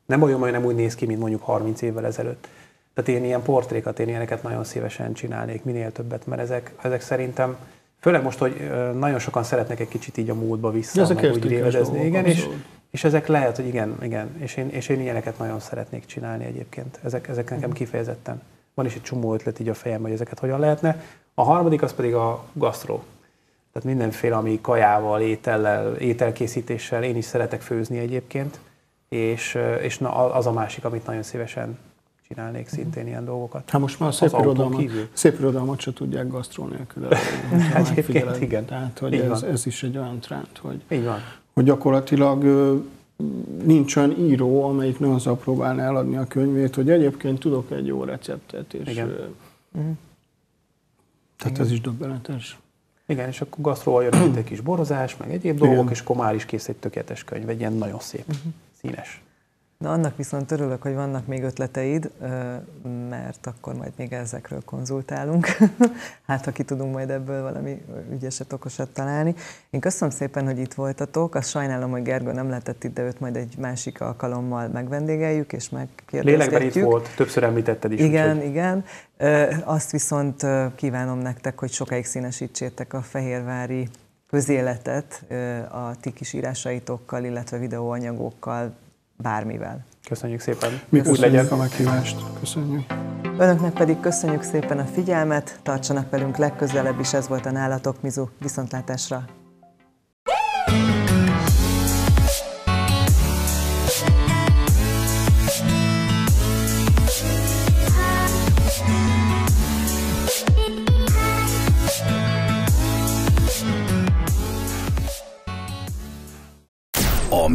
Speaker 3: Nem olyan, hogy nem úgy néz ki, mint mondjuk 30 évvel ezelőtt. Tehát én ilyen portrékat, én ilyeneket nagyon szívesen csinálnék, minél többet, mert ezek, ezek szerintem, főleg most, hogy nagyon sokan szeretnek egy kicsit így a múltba vissza,
Speaker 4: ezek
Speaker 3: meg úgy révedezni. Igen, és. És ezek lehet, hogy igen, igen. És én, és én ilyeneket nagyon szeretnék csinálni egyébként. Ezek, ezek nekem kifejezetten. Van is egy csomó ötlet így a fejem, hogy ezeket hogyan lehetne. A harmadik az pedig a gasztró. Tehát mindenféle, ami kajával, étellel, ételkészítéssel, én is szeretek főzni egyébként, és, és na, az a másik, amit nagyon szívesen csinálnék szintén ilyen dolgokat.
Speaker 4: Hát most már a szép,
Speaker 3: autón
Speaker 4: irodalmat, szép irodalmat se tudják gasztró nélkül
Speaker 3: Egyébként
Speaker 4: megfigyeled.
Speaker 3: igen.
Speaker 4: Tehát, hogy
Speaker 3: Így
Speaker 4: ez,
Speaker 3: van.
Speaker 4: ez, is egy olyan trend, hogy,
Speaker 3: Így van.
Speaker 4: hogy gyakorlatilag nincs olyan író, amelyik ne azzal próbálna eladni a könyvét, hogy egyébként tudok egy jó receptet, és
Speaker 3: Igen.
Speaker 4: ö, tehát ez is döbbenetes.
Speaker 3: Igen, és akkor gasztróval jön egy kis borozás, meg egyéb dolgok, és akkor már is kész egy tökéletes könyv, egy ilyen nagyon szép, színes.
Speaker 2: Na annak viszont örülök, hogy vannak még ötleteid, mert akkor majd még ezekről konzultálunk. hát, ha ki tudunk majd ebből valami ügyeset, okosat találni. Én köszönöm szépen, hogy itt voltatok. Azt sajnálom, hogy Gergő nem lehetett itt, de őt majd egy másik alkalommal megvendégeljük, és
Speaker 3: Lélekben itt
Speaker 2: megkérdezgetjük.
Speaker 3: volt, többször említetted is.
Speaker 2: Igen,
Speaker 3: úgyhogy
Speaker 2: igen. Azt viszont kívánom nektek, hogy sokáig színesítsétek a fehérvári közéletet a ti kis írásaitokkal, illetve videóanyagokkal, bármivel.
Speaker 3: Köszönjük szépen.
Speaker 4: Mi
Speaker 3: Úgy legyen.
Speaker 4: köszönjük a meghívást. Köszönjük.
Speaker 2: Önöknek pedig köszönjük szépen a figyelmet, tartsanak velünk legközelebb is, ez volt a Nálatok Mizu. Viszontlátásra!